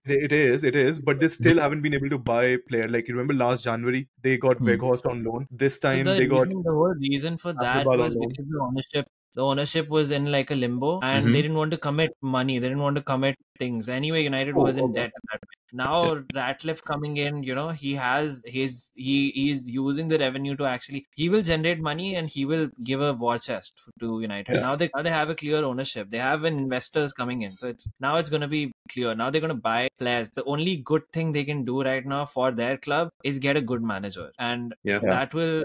It is, it is, but they still haven't been able to buy a player. Like you remember last January, they got Hmm. Weghorst on loan. This So time the they got the whole reason for that Abdul was because the ownership the ownership was in like a limbo and Mhm. they didn't want to commit money they didn't want to commit things anyway united Oh, was in okay. debt at that point. Now Ratcliffe coming in you know he has his he is using the revenue to actually he will generate money and he will give a war chest to united. Yes. now they now they have a clear ownership. They have an investors coming in. So it's now it's going to be clear. Now they're going to buy players. The only good thing they can do right now for their club is get a good manager. And Yeah. that will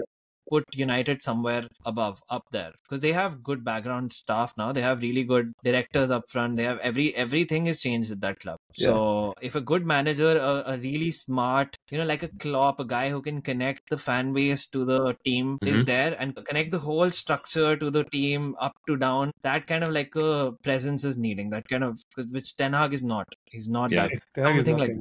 put United somewhere above, up there, because they have good background staff now. They have really good directors up front. They have every everything is changed at that club. So if a good manager, a, a really smart, you know, like a Klopp, a guy who can connect the fan base to the team is Mhm. there and connect the whole structure to the team up to down, that kind of like a presence is needing. That kind of which Ten Hag is not. He's not Yeah. that. Ten Hag is something like.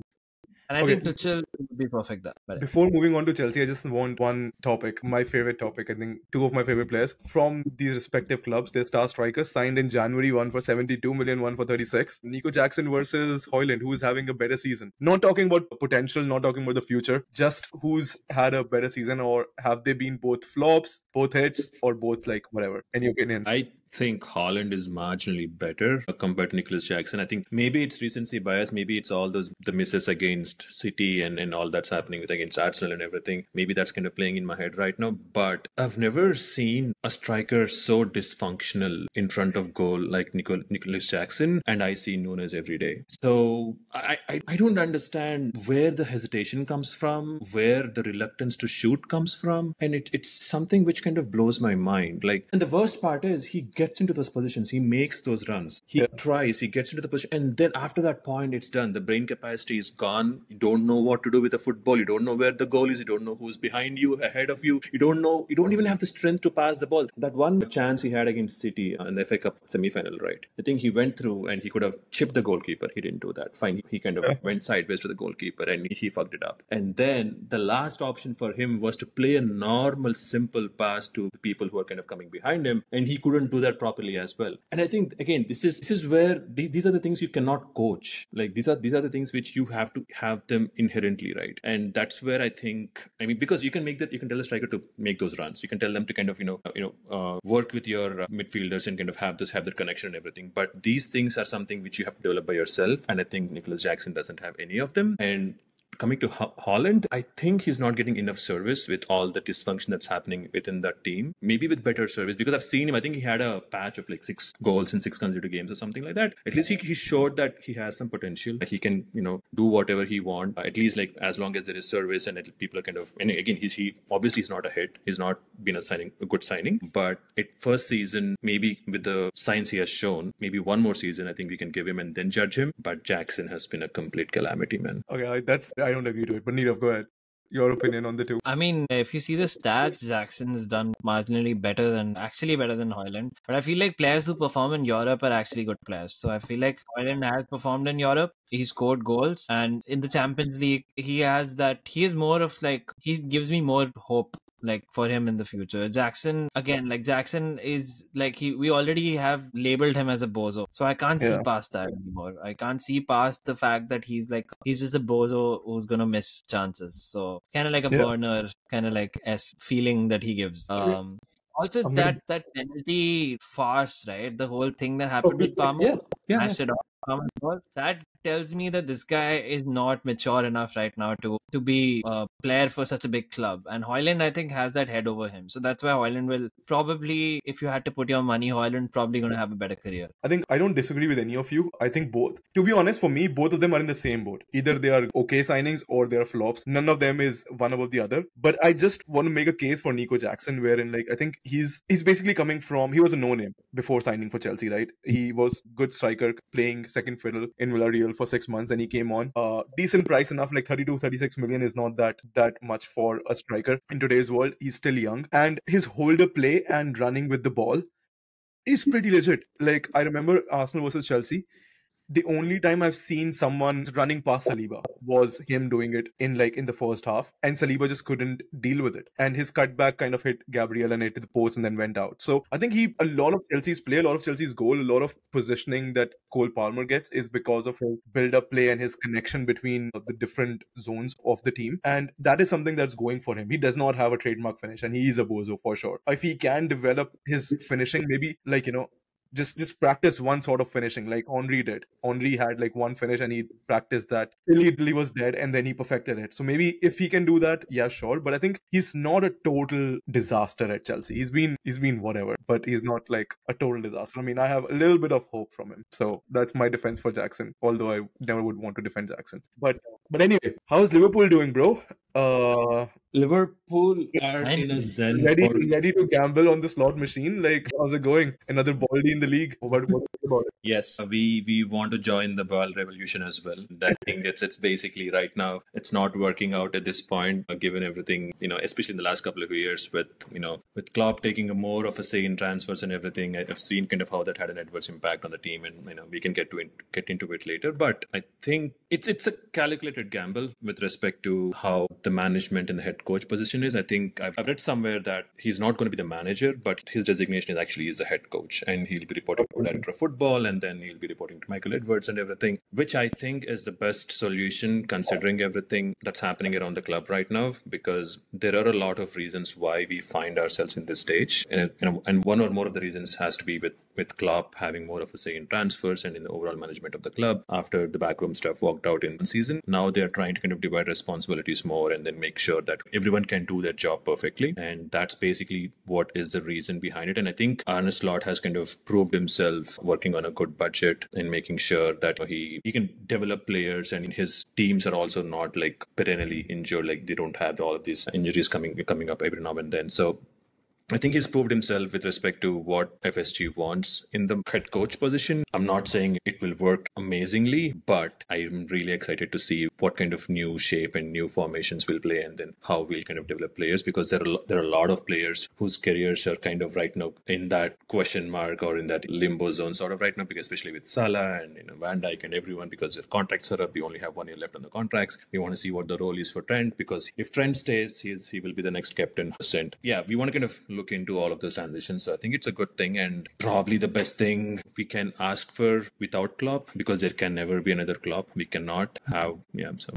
And I Okay. think Tuchel would be perfect there. But Before moving on to Chelsea, I just want one topic, my favorite topic. I think two of my favorite players from these respective clubs, their star strikers signed in January, one for 72 million, one for 36. Nico Jackson versus Hojlund, who is having a better season. Not talking about potential, not talking about the future, just who's had a better season, or have they been both flops, both hits, or both like whatever? Any opinion? I think Hojlund is marginally better compared to Nicolas Jackson. I think maybe it's recency bias, maybe it's all those the misses against against City and, and all that's happening with against Arsenal and everything. Maybe that's kind of playing in my head right now. But I've never seen a striker so dysfunctional in front of goal like Nicol- Nicolas Jackson, and I see Nunez every day. So I, I, I don't understand where the hesitation comes from, where the reluctance to shoot comes from, and it, it's something which kind of blows my mind. Like, and the worst part is he gets into those positions, he makes those runs, he Yeah. tries, he gets into the position, and then after that point, it's done. The brain capacity is gone. You don't know what to do with the football. You don't know where the goal is. You don't know who's behind you, ahead of you. You don't know. You don't even have the strength to pass the ball. That one chance he had against City in the FA Cup semi-final, right? I think he went through and he could have chipped the goalkeeper. He didn't do that. Fine. He kind of went sideways to the goalkeeper and he fucked it up. And then the last option for him was to play a normal, simple pass to the people who are kind of coming behind him, and he couldn't do that properly as well. And I think again, this is this is where these, these are the things you cannot coach. Like these are these are the things which you have to have them inherently right. And that's where I think I mean because you can make that you can tell a striker to make those runs. You can tell them to kind of you know you know uh, work with your uh, midfielders and kind of have this have that connection and everything. But these things are something which you have to develop by yourself. And I think Nicolas Jackson doesn't have any of them. And coming to Ho- Hojlund, I think he's not getting enough service with all the dysfunction that's happening within that team. Maybe with better service because I've seen him. I think he had a patch of like six goals in six consecutive games or something like that. At least he, he showed that he has some potential. He can, you know, do whatever he want. Uh, at least like as long as there is service and it, people are kind of. And again, he's he obviously he's not a hit. He's not been a signing a good signing. But at first season, maybe with the signs he has shown, maybe one more season, I think we can give him and then judge him. But Jackson has been a complete calamity, man. Okay, that's I don't agree to it. But Nirav, go ahead. Your opinion on the two. I mean, if you see the stats, Jackson's done marginally better than actually better than Hojlund. But I feel like players who perform in Europe are actually good players. So I feel like Hojlund has performed in Europe. He scored goals, and in the Champions League, he has that. He is more of like he gives me more hope. Like for him in the future, Jackson again. Like Jackson is like he. We already have labeled him as a bozo, so I can't see past that anymore. I can't see past the fact that he's like he's just a bozo who's gonna miss chances. So kind of like a Yeah. burner, kind of like s feeling that he gives. Um, also I'm gonna- that that penalty farce, right? The whole thing that happened with Palmer, yeah, yeah. it That tells me that this guy is not mature enough right now to to be a player for such a big club. And Hojlund, I think, has that head over him. So that's why Hojlund will probably, if you had to put your money, Hojlund probably going to have a better career. I think I don't disagree with any of you. I think both. To be honest, for me, both of them are in the same boat. Either they are okay signings or they are flops. None of them is one above the other. But I just want to make a case for Nico Jackson, wherein like I think he's he's basically coming from he was a no-name before signing for Chelsea, right? He was good striker playing second fiddle in Villarreal for six months, and he came on. Uh, decent price enough, like 32, 36 million is not that that much for a striker in today's world. He's still young, and his holder play and running with the ball is pretty legit. Like I remember Arsenal versus Chelsea. The only time I've seen someone running past Saliba was him doing it in like in the first half, and Saliba just couldn't deal with it. And his cutback kind of hit Gabriel and it hit the post and then went out. So I think he a lot of Chelsea's play, a lot of Chelsea's goal, a lot of positioning that Cole Palmer gets is because of his build-up play and his connection between the different zones of the team. And that is something that's going for him. He does not have a trademark finish, and he is a bozo for sure. If he can develop his finishing, maybe like you know just just practice one sort of finishing like Henry did. Henry had like one finish and he practiced that till he was dead and then he perfected it. So maybe if he can do that, yeah, sure. But I think he's not a total disaster at Chelsea. He's been he's been whatever, but he's not like a total disaster. I mean, I have a little bit of hope from him. So that's my defense for Jackson. Although I never would want to defend Jackson. But but anyway, how's Liverpool doing, bro? Uh Liverpool are Fine. in a zen. ready or- ready to gamble on the slot machine? Like how's it going? Another baldy in the league? What what about it? Yes, we we want to join the ball revolution as well. That thing it's it's basically right now it's not working out at this point, uh, given everything you know, especially in the last couple of years with you know with Klopp taking a more of a say in transfers and everything. I- I've seen kind of how that had an adverse impact on the team, and you know we can get to it, get into it later. But I think it's it's a calculated gamble with respect to how the management and the head coach position is. I think I've, I've read somewhere that he's not going to be the manager, but his designation is actually is the head coach, and he'll be reporting to director of football, and then he'll be reporting to Michael Edwards and everything, which I think is the best solution considering everything that's happening around the club right now. Because there are a lot of reasons why we find ourselves in this stage, and and one or more of the reasons has to be with with Klopp having more of a say in transfers and in the overall management of the club after the backroom stuff walked out in season. Now now they're trying to kind of divide responsibilities more and then make sure that everyone can do their job perfectly. And that's basically what is the reason behind it. And I think Arne Slot has kind of proved himself working on a good budget and making sure that he he can develop players and his teams are also not like perennially injured, like they don't have all of these injuries coming coming up every now and then. So I think he's proved himself with respect to what FSG wants in the head coach position. I'm not saying it will work amazingly, but I'm really excited to see what kind of new shape and new formations we'll play and then how we'll kind of develop players because there are there are a lot of players whose careers are kind of right now in that question mark or in that limbo zone sort of right now because especially with Salah and you know Van Dijk and everyone because their contracts are up. We only have one year left on the contracts. We want to see what the role is for Trent because if Trent stays, he's he will be the next captain. Sent. Yeah, we want to kind of look into all of those transitions. So I think it's a good thing and probably the best thing we can ask for without Klopp because there can never be another Klopp. We cannot have yeah. So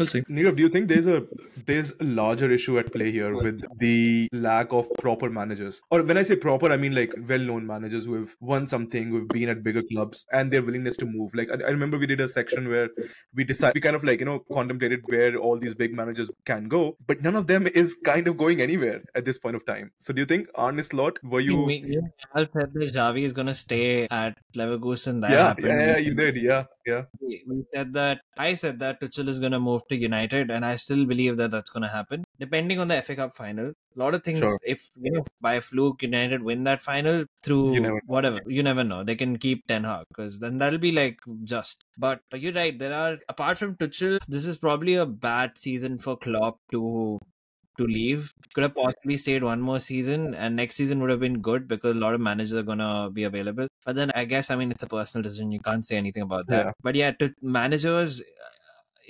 we'll see. Nirav, do you think there's a there's a larger issue at play here with the lack of proper managers? Or when I say proper, I mean like well-known managers who have won something, who've been at bigger clubs, and their willingness to move. Like I, I remember we did a section where we decided we kind of like you know contemplated where all these big managers can go, but none of them is kind of going anywhere at this point of time. So do you think Arne Slot, were you? Me, me, Al said that Xabi is going to stay at Leverkusen. That yeah, happened. yeah, yeah, you did, yeah, yeah. We we said that I said that Tuchel is going to move to United, and I still believe that that's going to happen. Depending on the FA Cup final, a lot of things. Sure. If you know by fluke United win that final through You whatever, you never know. They can keep Ten Hag because then that'll be like just. But you're right. There are apart from Tuchel, this is probably a bad season for Klopp to to leave. Could have possibly stayed one more season, and next season would have been good because a lot of managers are gonna be available. But then I guess I mean it's a personal decision. You can't say anything about that. Yeah. But yeah, to managers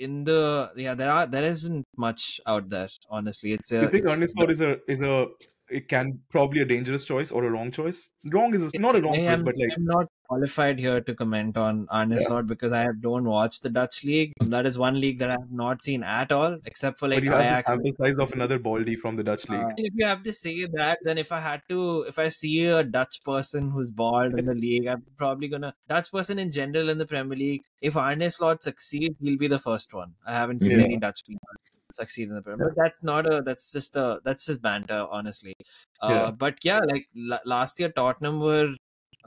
in the yeah there are there isn't much out there. Honestly, it's a you think it's- Arne is a is a it can probably a dangerous choice or a wrong choice? Wrong is not a wrong I choice, am, but like I'm not qualified here to comment on Arne Yeah. Slot because I don't watch the Dutch league. That is one league that I have not seen at all, except for like you have the Ajax. sample size of another Baldy from the Dutch league. Uh, if you have to say that, then if I had to, if I see a Dutch person who's bald in the league, I'm probably gonna Dutch person in general in the Premier League. If Arne Slot succeeds, he'll be the first one. I haven't seen Yeah. any Dutch people succeed in the Premier. But that's not a. That's just a. That's just banter, honestly. Uh, Yeah. But yeah, like la- last year, Tottenham were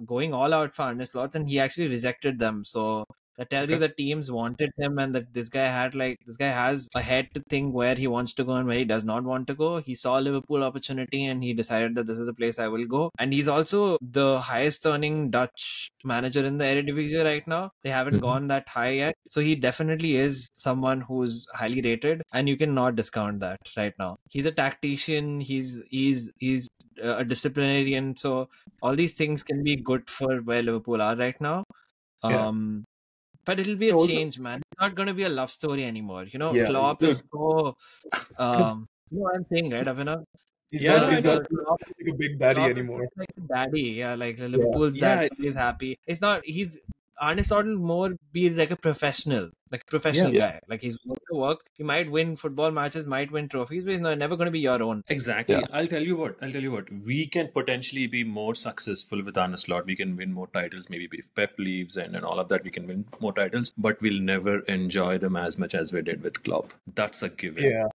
going all out for Arne Slot, and he actually rejected them. So that tells you the teams wanted him, and that this guy had like this guy has a head to think where he wants to go and where he does not want to go. He saw Liverpool opportunity, and he decided that this is the place I will go. And he's also the highest earning Dutch manager in the Eredivisie right now. They haven't Mhm. gone that high yet, so he definitely is someone who's highly rated, and you cannot discount that right now. He's a tactician. He's he's he's a disciplinarian. So all these things can be good for where Liverpool are right now. Yeah. Um, but it'll be a Also- change, man. It's not going to be a love story anymore. You know, Yeah. Klopp is so. Um, you know I'm saying, right, Abhinav? He's Yeah, not, he's not like a big daddy Klopp anymore. like a daddy, yeah, like Liverpool's Yeah. dad is happy. It's not. He's Arne Slot more be like a professional, like a professional guy. Like he's going to work. He might win football matches, might win trophies, but he's not, never going to be your own. Exactly. Yeah. I'll tell you what. I'll tell you what. We can potentially be more successful with Arne Slot. We can win more titles. Maybe if Pep leaves and, and all of that, we can win more titles. But we'll never enjoy them as much as we did with Klopp. That's a given. Yeah.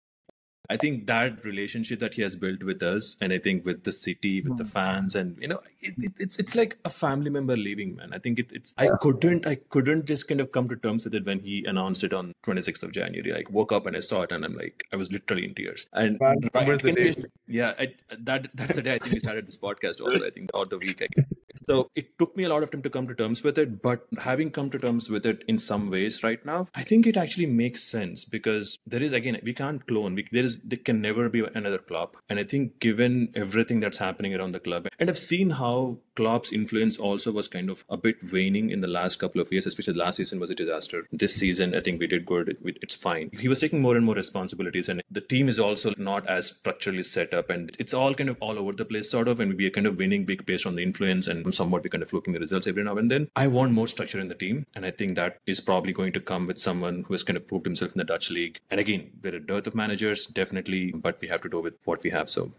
I think that relationship that he has built with us, and I think with the city, with the hmm. fans, and you know, it, it, it's it's like a family member leaving, man. I think it, it's I couldn't I couldn't just kind of come to terms with it when he announced it on 26th of January. Like woke up and I saw it, and I'm like, I was literally in tears. And the day. yeah, I, that that's the day I think we started this podcast. Also, I think or the week. I guess. So it took me a lot of time to come to terms with it, but having come to terms with it in some ways right now, I think it actually makes sense because there is again we can't clone. We, there is there can never be another Klopp, and I think given everything that's happening around the club, and I've seen how Klopp's influence also was kind of a bit waning in the last couple of years, especially last season was a disaster. This season, I think we did good. It's fine. He was taking more and more responsibilities, and the team is also not as structurally set up, and it's all kind of all over the place, sort of. And we are kind of winning big based on the influence, and somewhat we're kind of looking the results every now and then. I want more structure in the team, and I think that is probably going to come with someone who has kind of proved himself in the Dutch league. And again, there are dearth of managers, definitely, but we have to do with what we have. So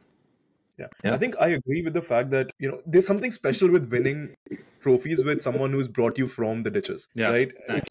Yeah. Yeah. I think I agree with the fact that, you know, there's something special with winning trophies with someone who's brought you from the ditches, Yeah, right?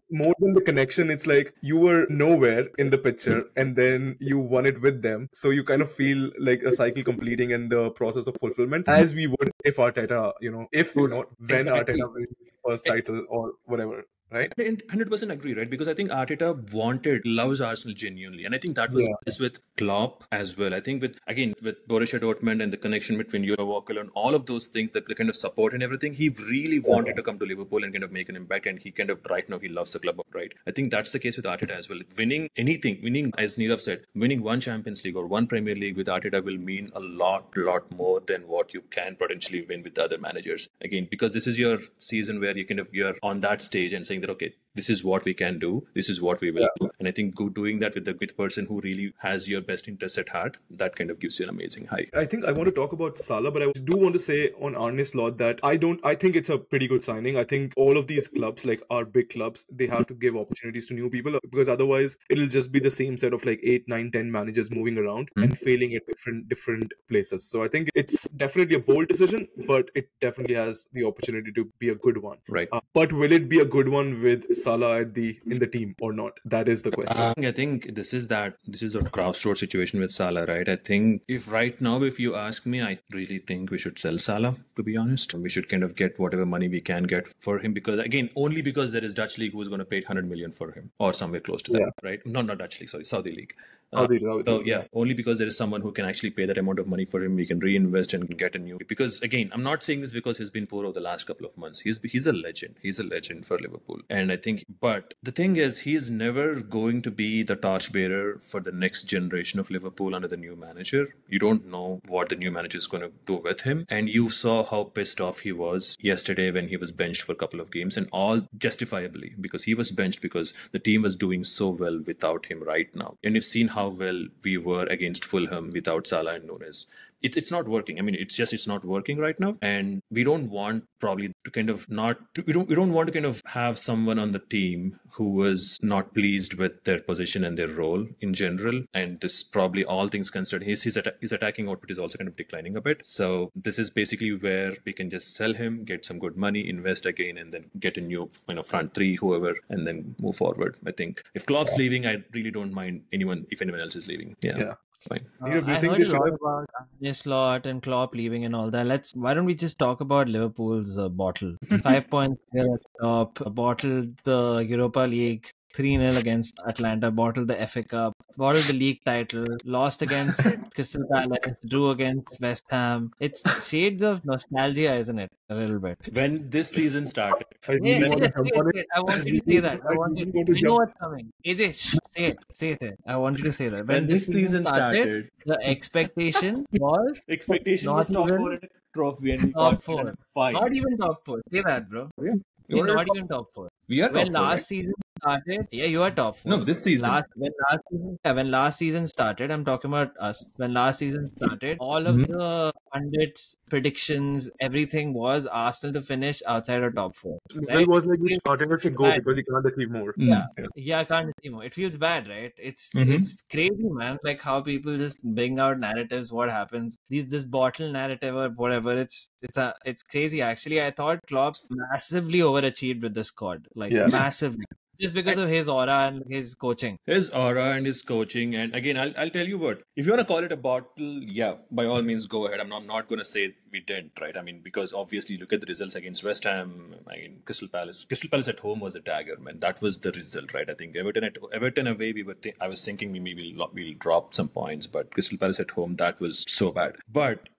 more than the connection, it's like you were nowhere in the picture mm-hmm. and then you won it with them. So you kind of feel like a cycle completing and the process of fulfillment mm-hmm. as we would if Arteta, you know, if you know, when Exactly. Arteta wins first title or whatever, right? And 100% agree, right? Because I think Arteta wanted, loves Arsenal genuinely. And I think that was Yeah. this with Klopp as well. I think with, again, with Borussia Dortmund and the connection between Euro Walker and all of those things, that the kind of support and everything, he really wanted to come to Liverpool and kind of make an impact. And he kind of, right now, he loves the club, right? I think that's the case with Arteta as well. Winning anything, winning, as Nirav said, winning one Champions League or one Premier League with Arteta will mean a lot, lot more than what you can potentially win with other managers. Again, because this is your season where you kind of, you're on that stage and saying that, okay, this is what we can do, this is what we will do. And I think go doing that with the with person who really has your best interest at heart, that kind of gives you an amazing high. I think I want to talk about Salah, but I do want to say on arnis Slot that I don't. I think it's a pretty good signing. I think all of these clubs, like our big clubs, they have to give opportunities to new people because otherwise it'll just be the same set of like eight, nine, ten managers moving around Mhm. and failing at different different places. So I think it's definitely a bold decision, but it definitely has the opportunity to be a good one. Right. Uh, but will it be a good one with Salah at the in the team or not? That is the question. Uh, I think this is that this is a crossroad situation with Salah, right? I think if right now, if you ask me, I really think we should sell Salah. To be honest, we should kind of get whatever money we can get for him because again, only because there is Dutch league who's going to pay 100 million for him or somewhere close to that, Yeah. right? No, not Dutch league, sorry, Saudi league. How Uh, they- how so they- yeah, only because there is someone who can actually pay that amount of money for him, we can reinvest and get a new. Because again, I'm not saying this because he's been poor over the last couple of months. He's he's a legend. He's a legend for Liverpool, and I think. But the thing is, he is never going to be the torchbearer for the next generation of Liverpool under the new manager. You don't know what the new manager is going to do with him, and you saw how pissed off he was yesterday when he was benched for a couple of games, and all justifiably because he was benched because the team was doing so well without him right now, and you've seen how well we were against Fulham without Salah and Nunez. It, it's not working. I mean, it's just it's not working right now, and we don't want probably to kind of not to, we don't we don't want to kind of have someone on the team who was not pleased with their position and their role in general. And this probably all things considered, his his, atta- his attacking output is also kind of declining a bit. So this is basically where we can just sell him, get some good money, invest again, and then get a new you know front three, whoever, and then move forward. I think if Klopp's leaving, I really don't mind anyone if anyone else is leaving. Yeah, Yeah. Fine. You know, you Uh, I heard a lot have- about Arne Slot and Klopp leaving and all that. Let's. Why don't we just talk about Liverpool's uh, bottle? Five points there at top. Bottled the Europa League. 3 0 against Atalanta, bottled the FA Cup, bottled the league title, lost against Crystal Palace, drew against West Ham. It's shades of nostalgia, isn't it? A little bit. When this season started, I Yes, want yes, yes, yes. I want you to say that. I I want you, to you know what's coming. AJ, shh, say it. Say it. I want you to say that. when, this season started, the expectation was expectation Not was top even four at a trophy and we top got four. five. not even top four. Say that, bro. Yeah. We're We're not top- even top four. we are When top four, last right? season started, yeah, you are top four. No, this season. Last when last season yeah, when last season started, I'm talking about us. When last season started, all of Mhm. the pundits, predictions, everything was Arsenal to finish outside of top four. Well, Right? was like you started to go Bad. because you can't achieve more. Mm. Yeah. Yeah, I can't see more. It feels bad, right? It's Mhm. it's crazy, man. Like how people just bring out narratives. What happens? These this bottle narrative or whatever. It's it's a it's crazy. Actually, I thought Klopp massively overachieved with the squad, like Yeah. massively, just because of his aura and his coaching. His aura and his coaching, and again, I'll, I'll tell you what. If you want to call it a bottle, yeah, by all means, go ahead. I'm not, I'm not going to say we didn't, right? I mean, because obviously, look at the results against West Ham. I mean, Crystal Palace. Crystal Palace at home was a dagger, man. That was the result, right? I think Everton at Everton away, we were. Th- I was thinking maybe we'll we'll drop some points, but Crystal Palace at home, that was so bad. But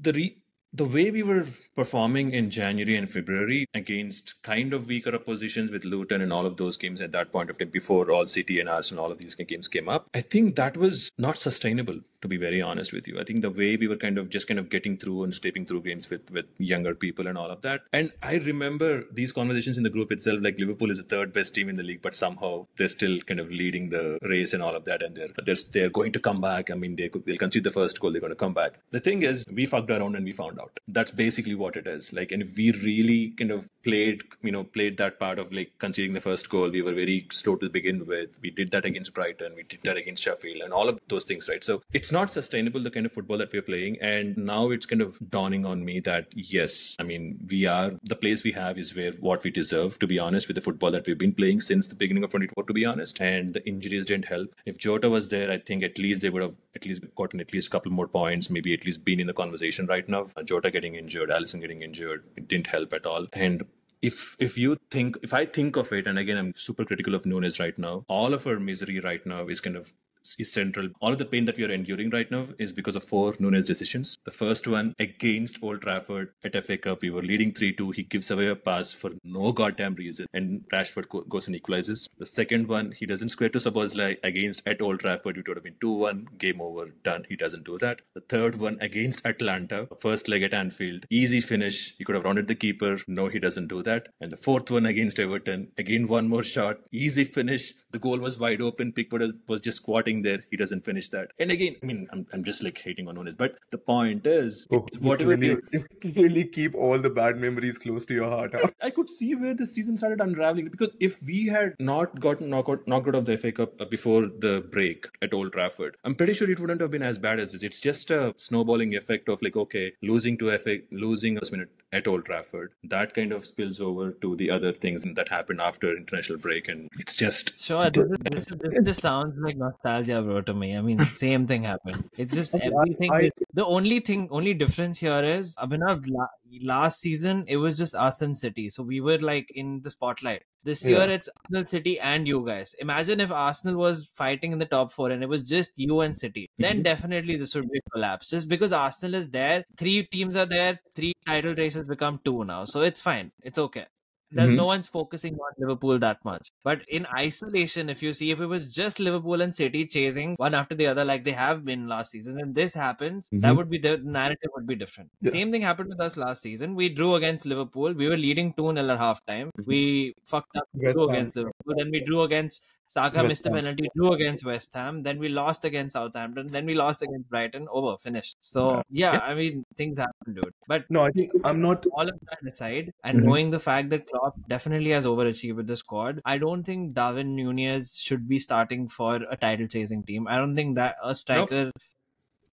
the re- the way we were performing in January and February against kind of weaker oppositions with Luton and all of those games at that point of time before all City and Arsenal, all of these games came up, I think that was not sustainable, to be very honest with you. I think the way we were kind of just kind of getting through and scraping through games with, with younger people and all of that. And I remember these conversations in the group itself, like Liverpool is the third best team in the league, but somehow they're still kind of leading the race and all of that. And they're, they're, they're going to come back. I mean, they they'll concede the first goal, they're going to come back. The thing is, we fucked around and we found out. That's basically what it is. Like, and we really kind of played, you know, played that part of like conceding the first goal. We were very slow to begin with. We did that against Brighton. We did that against Sheffield, and all of those things, right? So it's not sustainable the kind of football that we're playing. And now it's kind of dawning on me that yes, I mean, we are the place we have is where what we deserve. To be honest, with the football that we've been playing since the beginning of 24, to be honest, and the injuries didn't help. If Jota was there, I think at least they would have at least gotten at least a couple more points, maybe at least been in the conversation right now. Jota getting injured, Alisson getting injured, it didn't help at all. And if if you think if I think of it, and again I'm super critical of Nunez right now, all of our misery right now is kind of is central. All of the pain that we are enduring right now is because of four Nunez decisions. The first one against Old Trafford at FA Cup, we were leading 3 2. He gives away a pass for no goddamn reason, and Rashford go- goes and equalizes. The second one, he doesn't square to Szoboszlai against at Old Trafford. It would have been 2 1, game over, done. He doesn't do that. The third one against Atalanta, first leg at Anfield, easy finish. He could have rounded the keeper. No, he doesn't do that. And the fourth one against Everton, again, one more shot, easy finish. The goal was wide open. Pickford was just squatting there. He doesn't finish that. And again, I mean, I'm, I'm just like hating on Nunez, but the point is, Oh, it's you whatever really, you really keep all the bad memories close to your heart. huh? I could see where the season started unraveling because if we had not gotten knocked out, knocked out of the FA Cup before the break at Old Trafford, I'm pretty sure it wouldn't have been as bad as this. It's just a snowballing effect of like, okay, losing to FA, losing a minute at Old Trafford, that kind of spills over to the other things that happened after international break, and it's just Sure, this, is, this, is, this just sounds like nostalgia, bro, to me. I mean, same thing happened. It's just everything. I- the only thing, only difference here is, Abhinav, la- last season, it was just us and City. So we were like in the spotlight. This Yeah. year, it's Arsenal, City, and you guys. Imagine if Arsenal was fighting in the top four and it was just you and City. Then Mhm. definitely this would be a collapse. Just because Arsenal is there, three teams are there, three title races become two now. So it's fine. It's okay. There's Mhm. no one's focusing on Liverpool that much. But in isolation, if you see, if it was just Liverpool and City chasing one after the other like they have been last season, and this happens, that Mhm. would be the narrative would be different. Yeah. Same thing happened with us last season. We drew against Liverpool. We were leading 2 0 at halftime. Mhm. We fucked up, drew against Liverpool. Then we drew against Saka West missed a penalty, drew against West Ham. Then we lost against Southampton. Then we lost against Brighton. Over, finished. So, yeah, I mean, things happen, dude. But No, I think I'm not. all of that aside, and Mhm. knowing the fact that Klopp definitely has overachieved with the squad, I don't think Darwin Nunez should be starting for a title chasing team. I don't think that a striker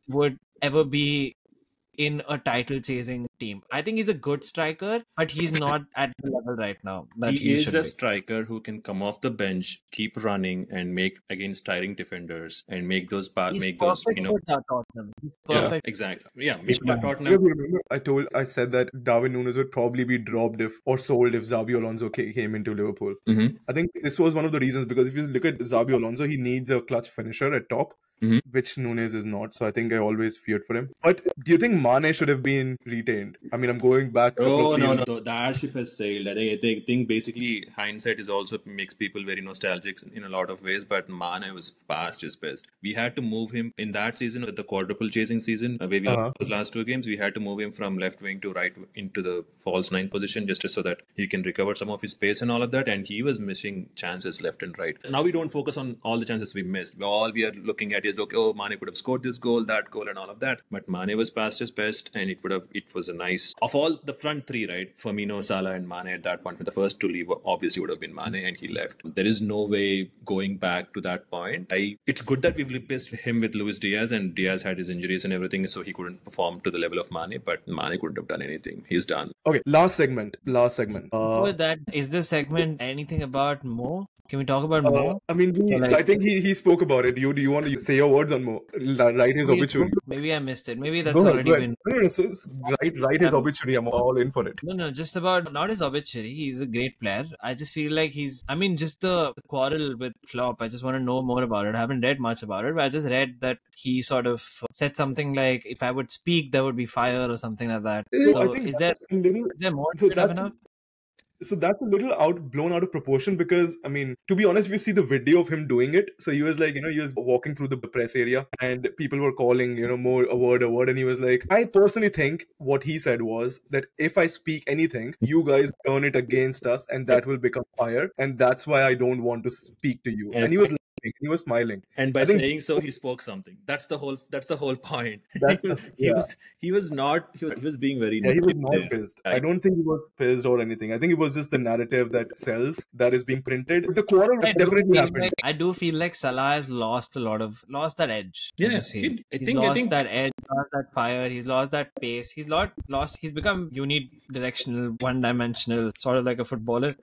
would ever be in a title chasing team. I think he's a good striker, but he's not at the level right now that he, he is a be. striker who can come off the bench, keep running, and make against tiring defenders and make those pa- He's make those perfect you know for Tottenham. He's Yeah, perfect. exactly. Yeah, He's maybe. Yeah, Tottenham. but remember, I told, I said that Darwin Nunez would probably be dropped if or sold if Xabi Alonso came into Liverpool. Mhm. I think this was one of the reasons because if you look at Xabi Alonso, he needs a clutch finisher at top, Mhm. which Nunez is not. So I think I always feared for him. But do you think Mane should have been retained? I mean, I'm going back. Oh of no, no, the air ship has sailed. I I think, think basically hindsight is also makes people very nostalgic in a lot of ways. But Mane was past his best. We had to move him in that season with the quadruple chasing season, uh, where we Uh-huh. lost those last two games. We had to move him from left wing to right into the false nine position just so that he can recover some of his pace and all of that. And he was missing chances left and right. Now we don't focus on all the chances we missed. All we are looking at is okay, oh Mane could have scored this goal, that goal, and all of that. But Mane was past his best, and it would have it was a nice of all the front three, right? Firmino, Salah, and Mane at that point. The first to leave obviously would have been Mane, and he left. There is no way going back to that point. I it's good that we've replaced him with Luis Diaz, and Diaz had his injuries and everything, so he couldn't perform to the level of Mane. But Mane couldn't have done anything. He's done. Okay, last segment. Last segment. Uh, Before that, is this segment anything about Mo? Can we talk about uh, Mo? I mean, we, like- I think he, he spoke about it. You do you want to say your words on Mo? Write his Maybe- obituary. Maybe I missed it. Maybe that's already been. No, no, so, write, write his obituary. I'm all in for it. No, no, just about not his obituary. He's a great player. I just feel like he's. I mean, just the quarrel with Klopp. I just want to know more about it. I haven't read much about it, but I just read that he sort of said something like, "If I would speak, there would be fire" or something like that. Eh, so So, I think is there that's a little is there more so to that's? So that's a little out blown out of proportion because I mean, to be honest, if you see the video of him doing it, so he was like, you know, he was walking through the press area and people were calling, you know, more a word, a word, and he was like, I personally think what he said was that if I speak anything, you guys turn it against us, and that will become fire, and that's why I don't want to speak to you. And he was laughing. He was smiling. And by think- saying so, he spoke something. That's the whole. That's the whole point. That's he, the- was, he was. He was not. He was, he was being very. Yeah, he was not there. pissed. I don't think he was pissed or anything. I think it was just the narrative that sells that is being printed. The quarrel I do definitely feel happened. like I do feel like Salah has lost a lot of lost that edge. I Yeah, just feel. he- I he's think- I lost think- that edge, lost that fire. He's lost that pace. He's lost lost. He's become unidirectional, one dimensional, sort of like a footballer.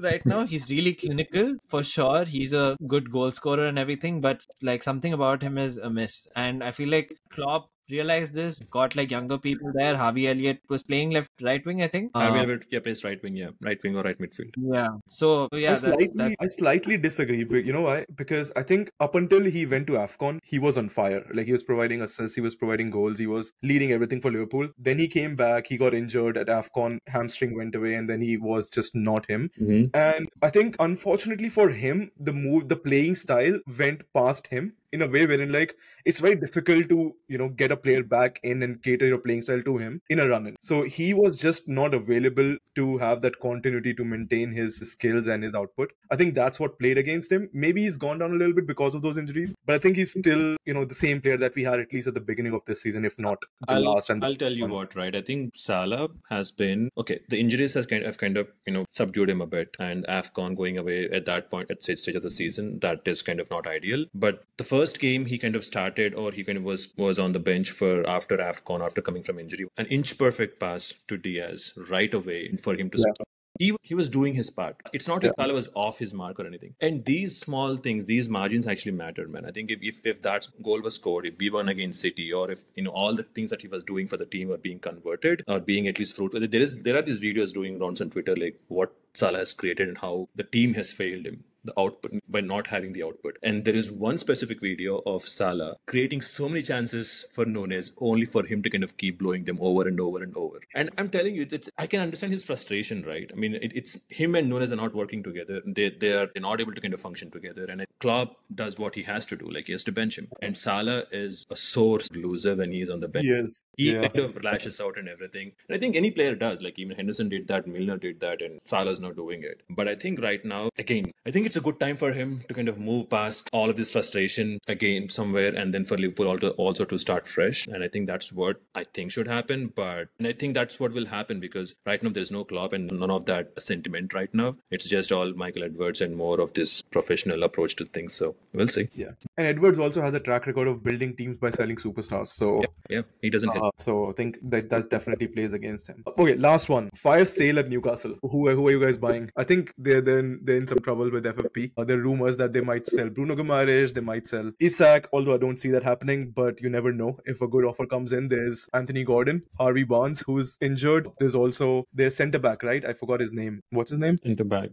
Right now, he's really clinical for sure. He's a good goal scorer and everything, but like something about him is amiss. And I feel like Klopp realized this. Got like younger people there. Harvey Elliott was playing left, right wing, I think. I Uh, mean, yeah, plays right wing, yeah, right wing or right midfield. yeah. So yeah, I slightly, that's I slightly disagree. But you know why? Because I think up until he went to AFCON, he was on fire. Like he was providing assists, he was providing goals, he was leading everything for Liverpool. Then he came back, he got injured at AFCON, hamstring went away, and then he was just not him. Mm-hmm. And I think, unfortunately for him, the move, the playing style went past him in a way wherein, like, it's very difficult to, you know, get a player back in and cater your playing style to him in a run in. So he was just not available to have that continuity to maintain his skills and his output. I think that's what played against him. Maybe he's gone down a little bit because of those injuries, but I think he's still, you know, the same player that we had at least at the beginning of this season, if not the I'll, last. And I'll tell you what, right? I think Salah has been okay. The injuries has kind of, have kind of you know subdued him a bit, and Afcon going away at that point at stage of the season that is kind of not ideal. But the first game he kind of started, or he kind of was was on the bench for after Afcon after coming from injury, an inch perfect pass to Diaz right away for him to. Yeah. score. He, he was doing his part. It's not like Salah was off his mark or anything. And these small things, these margins actually mattered, man. I think if, if, if that goal was scored, if we won against City, or if you know all the things that he was doing for the team were being converted or being at least fruitful. There is there are these videos doing rounds on Twitter like what Salah has created and how the team has failed him the output by not having the output. And there is one specific video of Salah creating so many chances for Nunez only for him to kind of keep blowing them over and over and over. And I'm telling you, it's, it's I can understand his frustration, right? I mean, it, it's him and Nunez are not working together. They they are not able to kind of function together. And Klopp does what he has to do, like he has to bench him. And Salah is a sore loser when he's on the bench. he is. He yeah. kind of lashes out and everything. And I think any player does. Like even Henderson did that, Milner did that, and Salah's not doing it. But I think right now, again, I think it's a good time for him to kind of move past all of this frustration again somewhere, and then for Liverpool also, also to start fresh. And I think that's what I think should happen. But and I think that's what will happen because right now there's no club and none of that sentiment right now. It's just all Michael Edwards and more of this professional approach to things. So we'll see. Yeah. And Edwards also has a track record of building teams by selling superstars. So Yeah, he doesn't. Uh, so I think that that definitely plays against him. Okay, last one. Fire sale at Newcastle. Who are, who are you guys buying? I think they're then they're in some trouble with FFP. Uh, there are rumors that they might sell Bruno Guimaraes, they might sell Isak. Although I don't see that happening, but you never know. If a good offer comes in, there's Anthony Gordon, Harvey Barnes, who's injured. There's also their centre back, right? I forgot his name. What's his name? Centre back,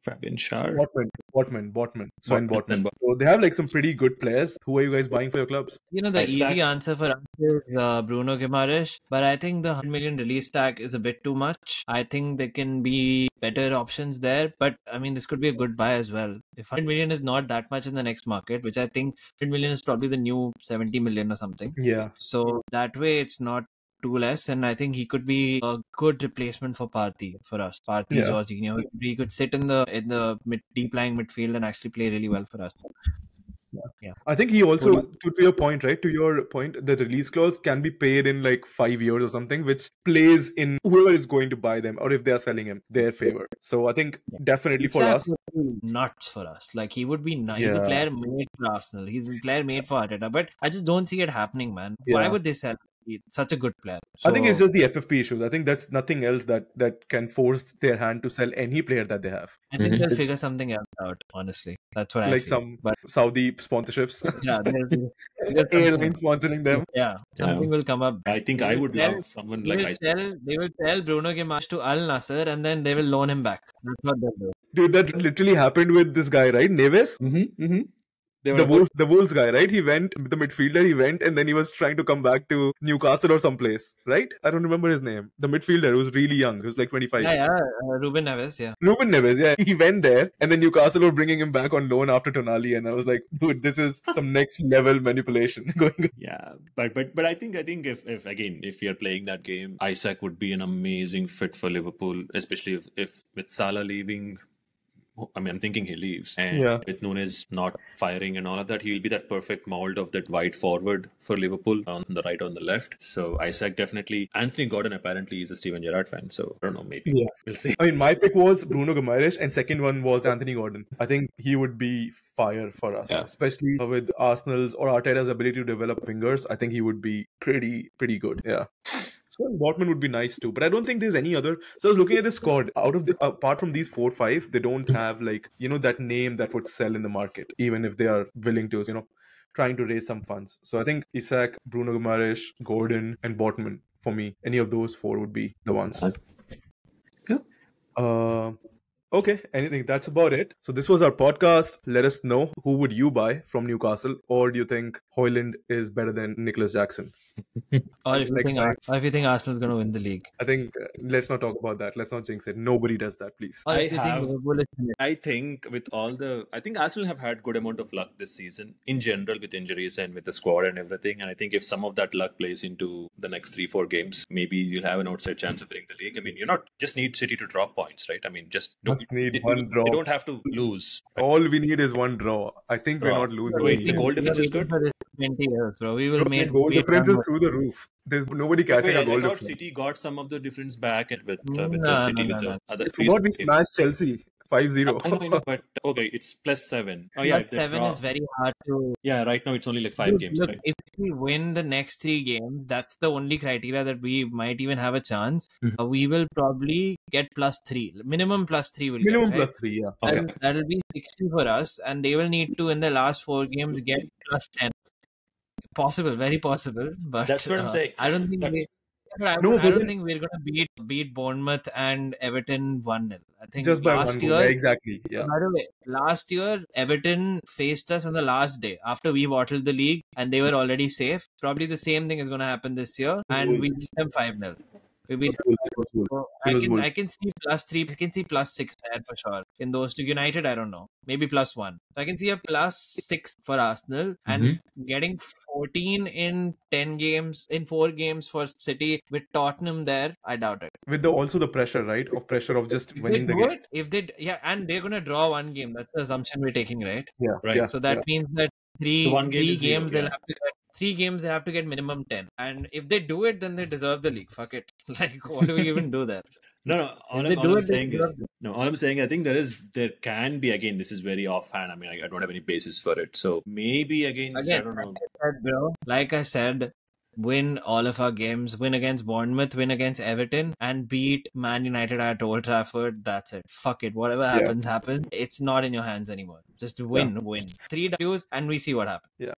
Fabian Schär. Botman. Botman. Botman. Sven Botman. Botman. So they have like some pretty good players. Who are you guys buying for your clubs? You know, the Price easy tag? answer for us is uh, Bruno Guimaraes, but I think the 100 million release tag is a bit too much. I think there can be better options there, but I mean, this could be a good buy as well. If 100 million is not that much in the next market, which I think 100 million is probably the new 70 million or something. Yeah. So that way it's not too less, and I think he could be a good replacement for Partey for us. Partey, Yeah. Jorginho, he could sit in the in the mid, deep lying midfield and actually play really well for us. Yeah. I think he also, to, to your point, right? To your point, the release clause can be paid in like five years or something, which plays in whoever is going to buy them or if they are selling him their favor. So I think definitely for us, nuts for us. Like he would be nuts. He's a player made for Arsenal. He's a player made for Arteta. But I just don't see it happening, man. Why would they sell such a good player? I think it's just the FFP issues. I think that's nothing else that that can force their hand to sell any player that they have, I think Mhm. they'll It's- figure something else out. Honestly, that's what I like some But Saudi sponsorships, yeah, they'll figure- figure airline sponsoring them. Yeah, something will come up. I think They I will would tell- love someone They like will I tell they will tell Bruno Guimaraes to Al Nassr, and then they will loan him back. That's what they'll do. Dude, that literally happened with this guy, right? Neves. Mm-hmm, mm-hmm. They The Wolves, the Wolves guy, right? He went, the midfielder, he went, and then he was trying to come back to Newcastle or someplace, right? I don't remember his name. The midfielder who was really young, he was like 25. Yeah, yeah. Uh, Ruben Neves, yeah. Ruben Neves, yeah, he went there, and then Newcastle were bringing him back on loan after Tonali, and I was like, dude, this is some next level manipulation going on. Yeah, but but but I think I think if if again if you're playing that game, Isak would be an amazing fit for Liverpool, especially if, if with Salah leaving. I mean, I'm thinking he leaves, and Yeah. with Nunez not firing and all of that, he'll be that perfect mold of that wide forward for Liverpool on the right or on the left. So Isak definitely. Anthony Gordon apparently is a Steven Gerrard fan, so I don't know. Maybe Yeah. we'll see. I mean, my pick was Bruno Guimaraes, and second one was Anthony Gordon. I think he would be fire for us, Yeah. especially with Arsenal's or Arteta's ability to develop fingers. I think he would be pretty, pretty good. Yeah. So Botman would be nice too, but I don't think there's any other. So I was looking at the squad. Out of the apart from these four, five, they don't have like you know that name that would sell in the market, even if they are willing to, you know, trying to raise some funds. So I think Isak, Bruno Guimaraes, Gordon, and Botman for me. Any of those four would be the ones. Uh, okay. Anything. That's about it. So this was our podcast. Let us know who would you buy from Newcastle, or do you think Hojlund is better than Nicolas Jackson? Or if, you think, time. or if you think Arsenal's going to win the league. I think uh, let's not talk about that. Let's not jinx it. Nobody does that, please. Or I have- think I think with all the, I think Arsenal have had good amount of luck this season in general with injuries and with the squad and everything. And I think if some of that luck plays into the next three, four games, maybe you'll have an outside chance of winning the league. I mean, you're not just need City to drop points, right? I mean, just don't Just need you- one draw. You don't have to lose. All we need is one draw. I think we're not losing. Wait, any the games. goal difference is good? For this 20 years, bro. We will Bro, the make goal we difference is through the roof. There's nobody catching Wait, a goal I thought difference. City got some of the difference back and with uh, with No, the City no, with no, the other. I forgot we three- smashed Chelsea 5-0. I know, I know, but okay, it's plus seven. Oh yeah, But if they seven draw- is very hard to. yeah. Right now it's only like five Look, games, look, right? If we win the next three games, that's the only criteria that we might even have a chance. Mhm. Uh, we will probably get plus three, minimum plus three. Will Minimum get, plus right? three, yeah. Okay. And that'll be sixty for us, and they will need to in the last four games get plus ten. Possible, very possible, but That's what I'm uh, saying. I don't think That- we. I, No, I don't think we're gonna beat beat Bournemouth and Everton one 0 I think Just by last one year goal. Exactly. Yeah. By the way, last year Everton faced us on the last day after we bottled the league and they were already safe. Probably the same thing is going to happen this year, and we beat them five 0 We beat. So I can I can see plus three. I can see plus six there for sure. In those two, United, I don't know, maybe plus one. So I can see a plus six for Arsenal and Mm-hmm. getting fourteen in ten games in four games for City with Tottenham there. I doubt it. With the also the pressure, right? Of pressure of just If winning the game. it, if they yeah, and they're gonna draw one game. That's the assumption we're taking, right? Yeah. Right. Yeah. So that yeah. means that three So one game three is zero, games they'll yeah. have to get three games they have to get minimum ten. And if they do it, then they deserve the league. Fuck it. Like what do we even do there? No, no. All, I'm, all I'm it, saying is it. no. All I'm saying, I think there is, there can be again. This is very offhand. I mean, I, I don't have any basis for it. So maybe against, I Again, don't know. said, bro, like I said, win all of our games, win against Bournemouth, win against Everton, and beat Man United at Old Trafford. That's it. Fuck it. Whatever Yeah. happens, happens. It's not in your hands anymore. Just win, win. Three W's, and we see what happens. Yeah.